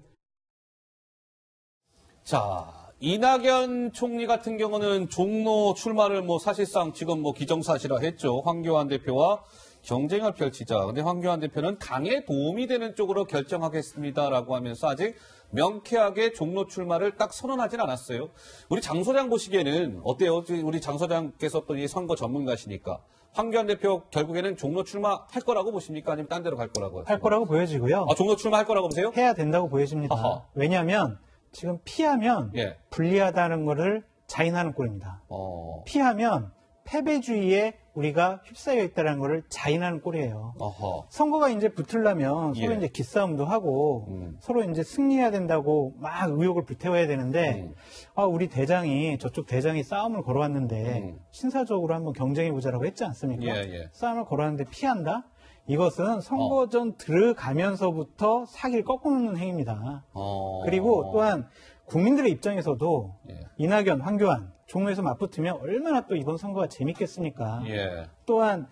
자, 이낙연 총리 같은 경우는 종로 출마를 뭐 사실상 지금 뭐 기정사실화 했죠. 황교안 대표와 경쟁을 펼치자. 근데 황교안 대표는 당에 도움이 되는 쪽으로 결정하겠습니다라고 하면서 아직 명쾌하게 종로 출마를 딱 선언하진 않았어요. 우리 장 소장 보시기에는 어때요? 우리 장 소장께서 또 이 선거 전문가시니까 황교안 대표 결국에는 종로 출마할 거라고 보십니까? 아니면 딴 데로 갈 거라고요? 할 거라고 보여지고요. 아, 종로 출마할 거라고 보세요? 해야 된다고 보여집니다. 아하. 왜냐하면 지금 피하면 예. 불리하다는 것을 자인하는 꼴입니다. 어. 피하면 패배주의에 우리가 휩싸여 있다는 것을 자인하는 꼴이에요. 어허. 선거가 이제 붙으려면 서로 예. 이제 기싸움도 하고 서로 이제 승리해야 된다고 막 의욕을 불태워야 되는데 음. 아 우리 대장이 저쪽 대장이 싸움을 걸어왔는데 신사적으로 한번 경쟁해 보자라고 했지 않습니까? 음. 예, 예. 싸움을 걸어왔는데 피한다? 이것은 선거전 들어가면서부터 사기를 꺾어놓는 행위입니다. 어. 그리고 또한 국민들의 입장에서도 예. 이낙연, 황교안 종로에서 맞붙으면 얼마나 또 이번 선거가 재밌겠습니까? 예. 또한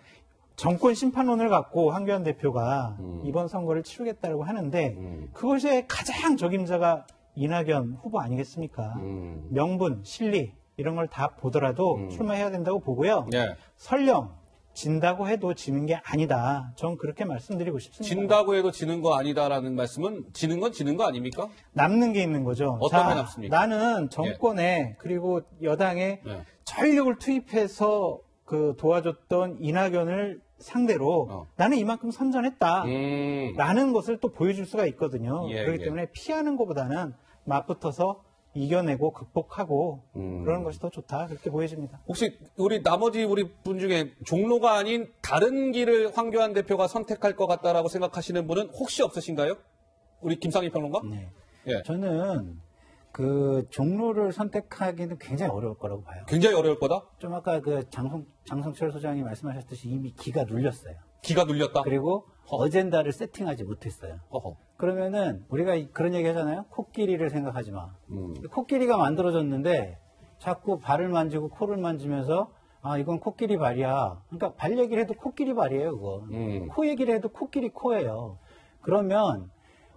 정권 심판론을 갖고 황교안 대표가 음. 이번 선거를 치르겠다고 하는데 그것의 가장 적임자가 이낙연 후보 아니겠습니까? 음. 명분, 실리 이런 걸 다 보더라도 출마해야 된다고 보고요. 예. 설령 진다고 해도 지는 게 아니다. 전 그렇게 말씀드리고 싶습니다. 진다고 해도 지는 거 아니다라는 말씀은 지는 건 지는 거 아닙니까? 남는 게 있는 거죠. 어떤 게 남습니까? 나는 정권에 그리고 여당에 네. 전력을 투입해서 그 도와줬던 이낙연을 상대로 어. 나는 이만큼 선전했다. 음. 라는 것을 또 보여줄 수가 있거든요. 예, 그렇기 예. 때문에 피하는 것보다는 맞붙어서 이겨내고 극복하고 음. 그러는 것이 더 좋다. 그렇게 보여집니다. 혹시 우리 나머지 우리 분 중에 종로가 아닌 다른 길을 황교안 대표가 선택할 것 같다라고 생각하시는 분은 혹시 없으신가요? 우리 김상희 평론가? 네. 예. 저는 그 종로를 선택하기는 굉장히 어려울 거라고 봐요. 굉장히 어려울 거다? 좀 아까 그 장성, 장성철 소장이 말씀하셨듯이 이미 기가 눌렸어요. 기가 눌렸다? 그리고 어젠다를 세팅하지 못했어요. 허허. 그러면은 우리가 이- 그런 얘기 하잖아요. 코끼리를 생각하지 마. 음. 코끼리가 만들어졌는데 자꾸 발을 만지고 코를 만지면서 아 이건 코끼리 발이야. 그러니까 발 얘기를 해도 코끼리 발이에요, 그거. 음. 코 얘기를 해도 코끼리 코예요. 그러면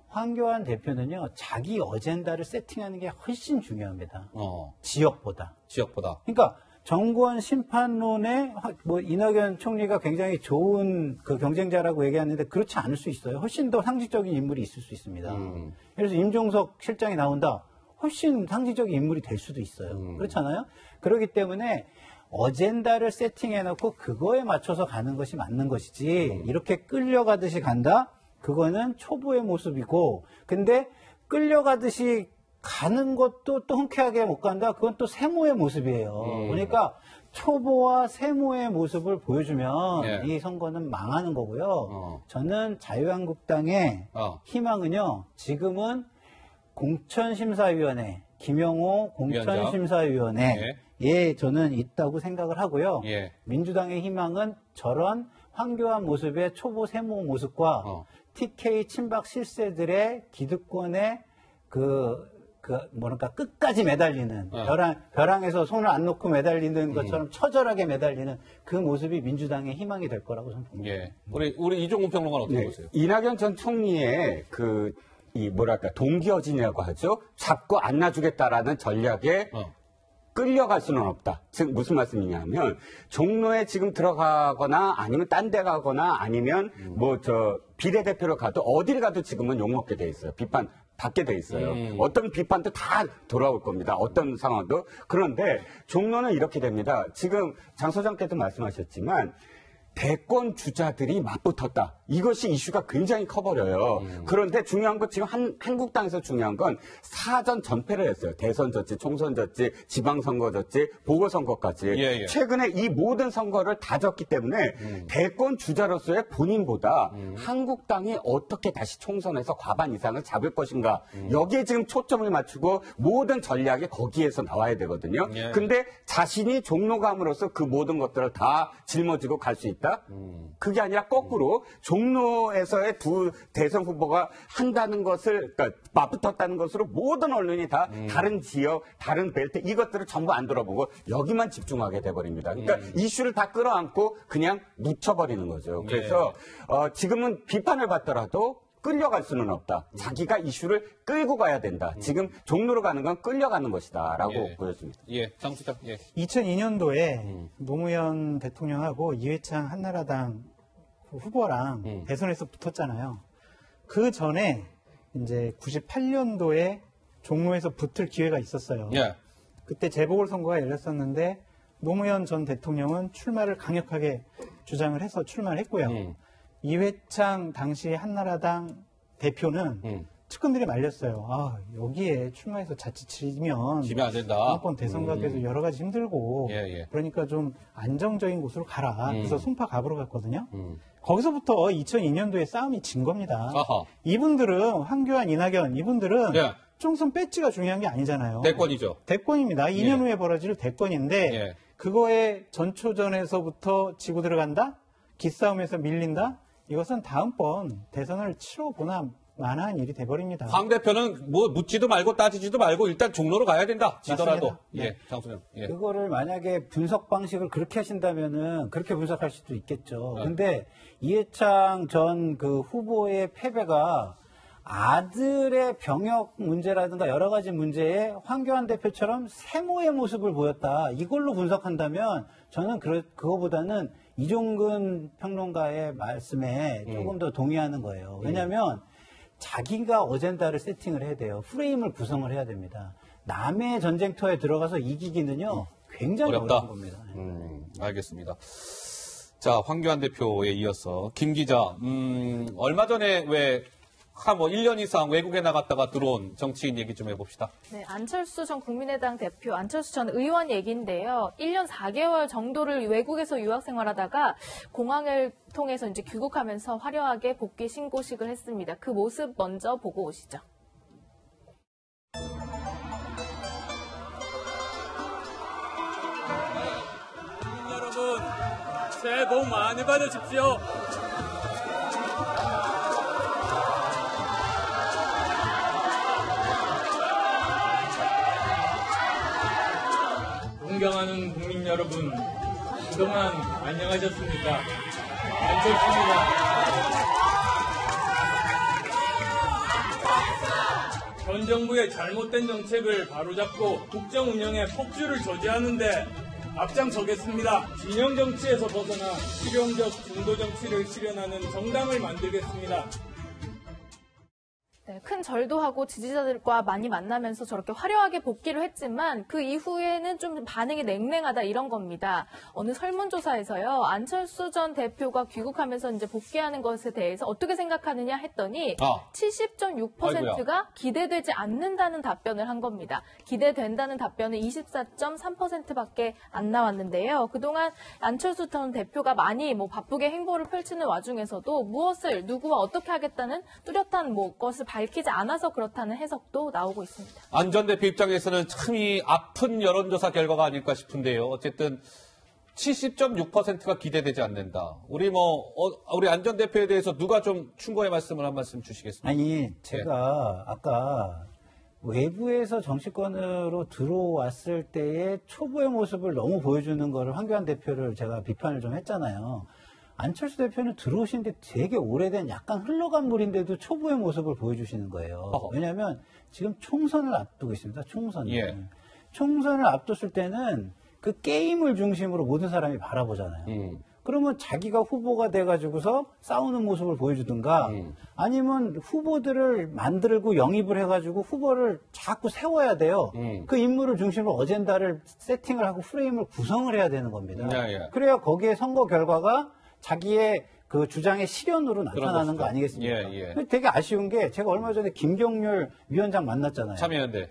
황교안 대표는요 자기 어젠다를 세팅하는 게 훨씬 중요합니다. 어. 지역보다. 지역보다. 그러니까 정권 심판론에 하- 뭐 이낙연 총리가 굉장히 좋은 그 경쟁자라고 얘기하는데 그렇지 않을 수 있어요. 훨씬 더 상징적인 인물이 있을 수 있습니다. 음. 그래서 임종석 실장이 나온다. 훨씬 상징적인 인물이 될 수도 있어요. 음. 그렇잖아요. 그렇기 때문에 어젠다를 세팅해놓고 그거에 맞춰서 가는 것이 맞는 것이지 음. 이렇게 끌려가듯이 간다? 그거는 초보의 모습이고 근데 끌려가듯이 가는 것도 또 흔쾌하게 못 간다? 그건 또 세모의 모습이에요. 음. 그러니까 초보와 세모의 모습을 보여주면 예. 이 선거는 망하는 거고요. 어. 저는 자유한국당의 어. 희망은요, 지금은 공천심사위원회, 김영호 공천심사위원회에 저는 있다고 생각을 하고요. 예. 민주당의 희망은 저런 황교안 모습의 초보 세모 모습과 어. TK 친박 실세들의 기득권의 그, 그, 뭐랄까, 끝까지 매달리는, 어. 벼랑, 벼랑에서 손을 안 놓고 매달리는 것처럼 처절하게 매달리는 그 모습이 민주당의 희망이 될 거라고 저는 봅니다. 예. 우리, 우리 이종훈 평론가는 어떻게 네, 보세요? 이낙연 전 총리의 그, 이 뭐랄까, 동기어진이라고 하죠. 잡고 안 놔주겠다라는 전략에 어. 끌려갈 수는 없다. 즉, 무슨 말씀이냐면, 종로에 지금 들어가거나 아니면 딴 데 가거나 아니면 뭐 저 비례대표로 가도 어딜 가도 지금은 욕먹게 돼 있어요. 비판 받게 돼 있어요. 음. 어떤 비판도 다 돌아올 겁니다. 어떤 상황도. 그런데 종로는 이렇게 됩니다. 지금 장 소장께도 말씀하셨지만 대권 주자들이 맞붙었다. 이것이 이슈가 굉장히 커버려요. 그런데 중요한 건 지금 한, 한국당에서 중요한 건 사전 전패를 했어요. 대선 졌지, 총선 졌지, 지방선거 졌지, 보궐선거까지. 예, 예. 최근에 이 모든 선거를 다 졌기 때문에 대권 주자로서의 본인보다 한국당이 어떻게 다시 총선에서 과반 이상을 잡을 것인가 여기에 지금 초점을 맞추고 모든 전략이 거기에서 나와야 되거든요. 예. 근데 자신이 종로감으로서 그 모든 것들을 다 짊어지고 갈 수 있다? 그게 아니라 거꾸로 종로에서의 두 대선 후보가 한다는 것을 그러니까 맞붙었다는 것으로 모든 언론이 다 다른 지역, 다른 벨트 이것들을 전부 안 돌아보고 여기만 집중하게 돼버립니다. 그러니까 이슈를 다 끌어안고 그냥 묻혀버리는 거죠. 그래서 어, 지금은 비판을 받더라도 끌려갈 수는 없다. 자기가 이슈를 끌고 가야 된다. 지금 종로로 가는 건 끌려가는 것이다라고 예. 보여집니다. 예, 장 소장. 예. 2002년도에 노무현 대통령하고 이회창 한나라당 그 후보랑 대선에서 붙었잖아요. 그 전에 이제 98년도에 종로에서 붙을 기회가 있었어요. 예. 그때 재보궐선거가 열렸었는데 노무현 전 대통령은 출마를 강력하게 주장을 해서 출마를 했고요. 음. 이회창 당시 한나라당 대표는 음. 측근들이 말렸어요. 아, 여기에 출마해서 자칫 지면 지면 안 된다. 다음번 대선 가기에도 음. 여러 가지 힘들고 예, 예. 그러니까 좀 안정적인 곳으로 가라. 음. 그래서 송파 갑으로 갔거든요. 음. 거기서부터 2002년도에 싸움이 진 겁니다. 아하. 이분들은 황교안, 이낙연 이분들은 예. 총선 배지가 중요한 게 아니잖아요. 대권이죠. 대권입니다. 2년 예. 후에 벌어질 대권인데 예. 그거에 전초전에서부터 지고 들어간다? 기싸움에서 밀린다? 이것은 다음번 대선을 치러보나 만한 일이 돼버립니다. 황 대표는 뭐 묻지도 말고 따지지도 말고 일단 종로로 가야 된다. 지더라도. 맞습니다. 네. 예, 장 소장. 예. 그거를 만약에 분석 방식을 그렇게 하신다면은 그렇게 분석할 수도 있겠죠. 근데 이해창 전 그 후보의 패배가 아들의 병역 문제라든가 여러 가지 문제에 황교안 대표처럼 세모의 모습을 보였다. 이걸로 분석한다면 저는 그, 그거보다는 이종근 평론가의 말씀에 조금 더 동의하는 거예요. 왜냐하면 자기가 어젠다를 세팅을 해야 돼요. 프레임을 구성을 해야 됩니다. 남의 전쟁터에 들어가서 이기기는요, 굉장히 어렵다. 어려운 겁니다. 음, 알겠습니다. 자, 황교안 대표에 이어서 김 기자, 음, 얼마 전에 왜 한뭐 1년 이상 외국에 나갔다가 들어온 정치인 얘기 좀 해봅시다. 네, 안철수 전 국민의당 대표, 안철수 전 의원 얘기인데요. 1년 4개월 정도를 외국에서 유학 생활하다가 공항을 통해서 이제 귀국하면서 화려하게 복귀 신고식을 했습니다. 그 모습 먼저 보고 오시죠. 여러분, 새해 복 많이 받으십시오. 존경하는 국민 여러분, 그동안 안녕하셨습니까? 안철수입니다. 전 정부의 잘못된 정책을 바로잡고 국정 운영에 폭주를 저지하는데 앞장서겠습니다. 진영 정치에서 벗어나 실용적 중도 정치를 실현하는 정당을 만들겠습니다. 네, 큰 절도 하고 지지자들과 많이 만나면서 저렇게 화려하게 복귀를 했지만 그 이후에는 좀 반응이 냉랭하다 이런 겁니다. 어느 설문조사에서요 안철수 전 대표가 귀국하면서 이제 복귀하는 것에 대해서 어떻게 생각하느냐 했더니 아. 70.6%가 기대되지 않는다는 답변을 한 겁니다. 기대된다는 답변은 24.3%밖에 안 나왔는데요. 그동안 안철수 전 대표가 많이 뭐 바쁘게 행보를 펼치는 와중에서도 무엇을 누구와 어떻게 하겠다는 뚜렷한 뭐 것을 밝히지 않아서 그렇다는 해석도 나오고 있습니다. 안 전 대표 입장에서는 참 이 아픈 여론조사 결과가 아닐까 싶은데요. 어쨌든 70.6%가 기대되지 않는다. 우리 뭐 어, 우리 안 전 대표에 대해서 누가 좀 충고의 말씀을 한 말씀 주시겠습니까? 아니, 제가 아까 외부에서 정치권으로 들어왔을 때의 초보의 모습을 너무 보여주는 거를 황교안 대표를 제가 비판을 좀 했잖아요. 안철수 대표는 들어오신 데 되게 오래된 약간 흘러간 물인데도 초보의 모습을 보여주시는 거예요. 왜냐하면 지금 총선을 앞두고 있습니다. 총선을. 예. 총선을 앞뒀을 때는 그 게임을 중심으로 모든 사람이 바라보잖아요. 음. 그러면 자기가 후보가 돼가지고서 싸우는 모습을 보여주든가 아니면 후보들을 만들고 영입을 해가지고 후보를 자꾸 세워야 돼요. 그 인물을 중심으로 어젠다를 세팅을 하고 프레임을 구성을 해야 되는 겁니다. 예, 예. 그래야 거기에 선거 결과가 자기의 그 주장의 실현으로 나타나는. 거 아니겠습니까? 예, 예. 되게 아쉬운 게 제가 얼마 전에 김경률 위원장 만났잖아요. 참여연대.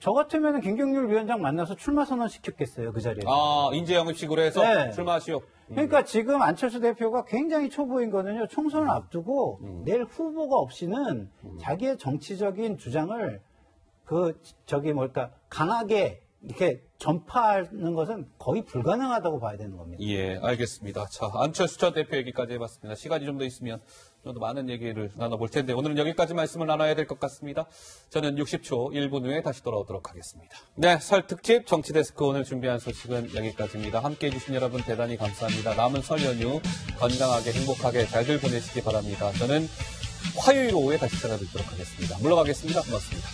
저 같으면 김경률 위원장 만나서 출마 선언 시켰겠어요 그 자리에. 아, 인재 영입식으로 해서 네. 출마하시오. 그러니까 지금 안철수 대표가 굉장히 초보인 거는요. 총선을 앞두고 내일 후보가 없이는 자기의 정치적인 주장을 그 저기 뭘까 강하게 이렇게 전파하는 것은 거의 불가능하다고 봐야 되는 겁니다. 예, 알겠습니다. 자, 안철수 전 대표 얘기까지 해봤습니다. 시간이 좀 더 있으면 좀 더 많은 얘기를 나눠볼 텐데 오늘은 여기까지 말씀을 나눠야 될 것 같습니다. 저는 60초 1분 후에 다시 돌아오도록 하겠습니다. 네, 설 특집 정치데스크 오늘 준비한 소식은 여기까지입니다. 함께 해 주신 여러분 대단히 감사합니다. 남은 설 연휴 건강하게 행복하게 잘들 보내시기 바랍니다. 저는 화요일 오후에 다시 찾아뵙도록 하겠습니다. 물러가겠습니다. 고맙습니다.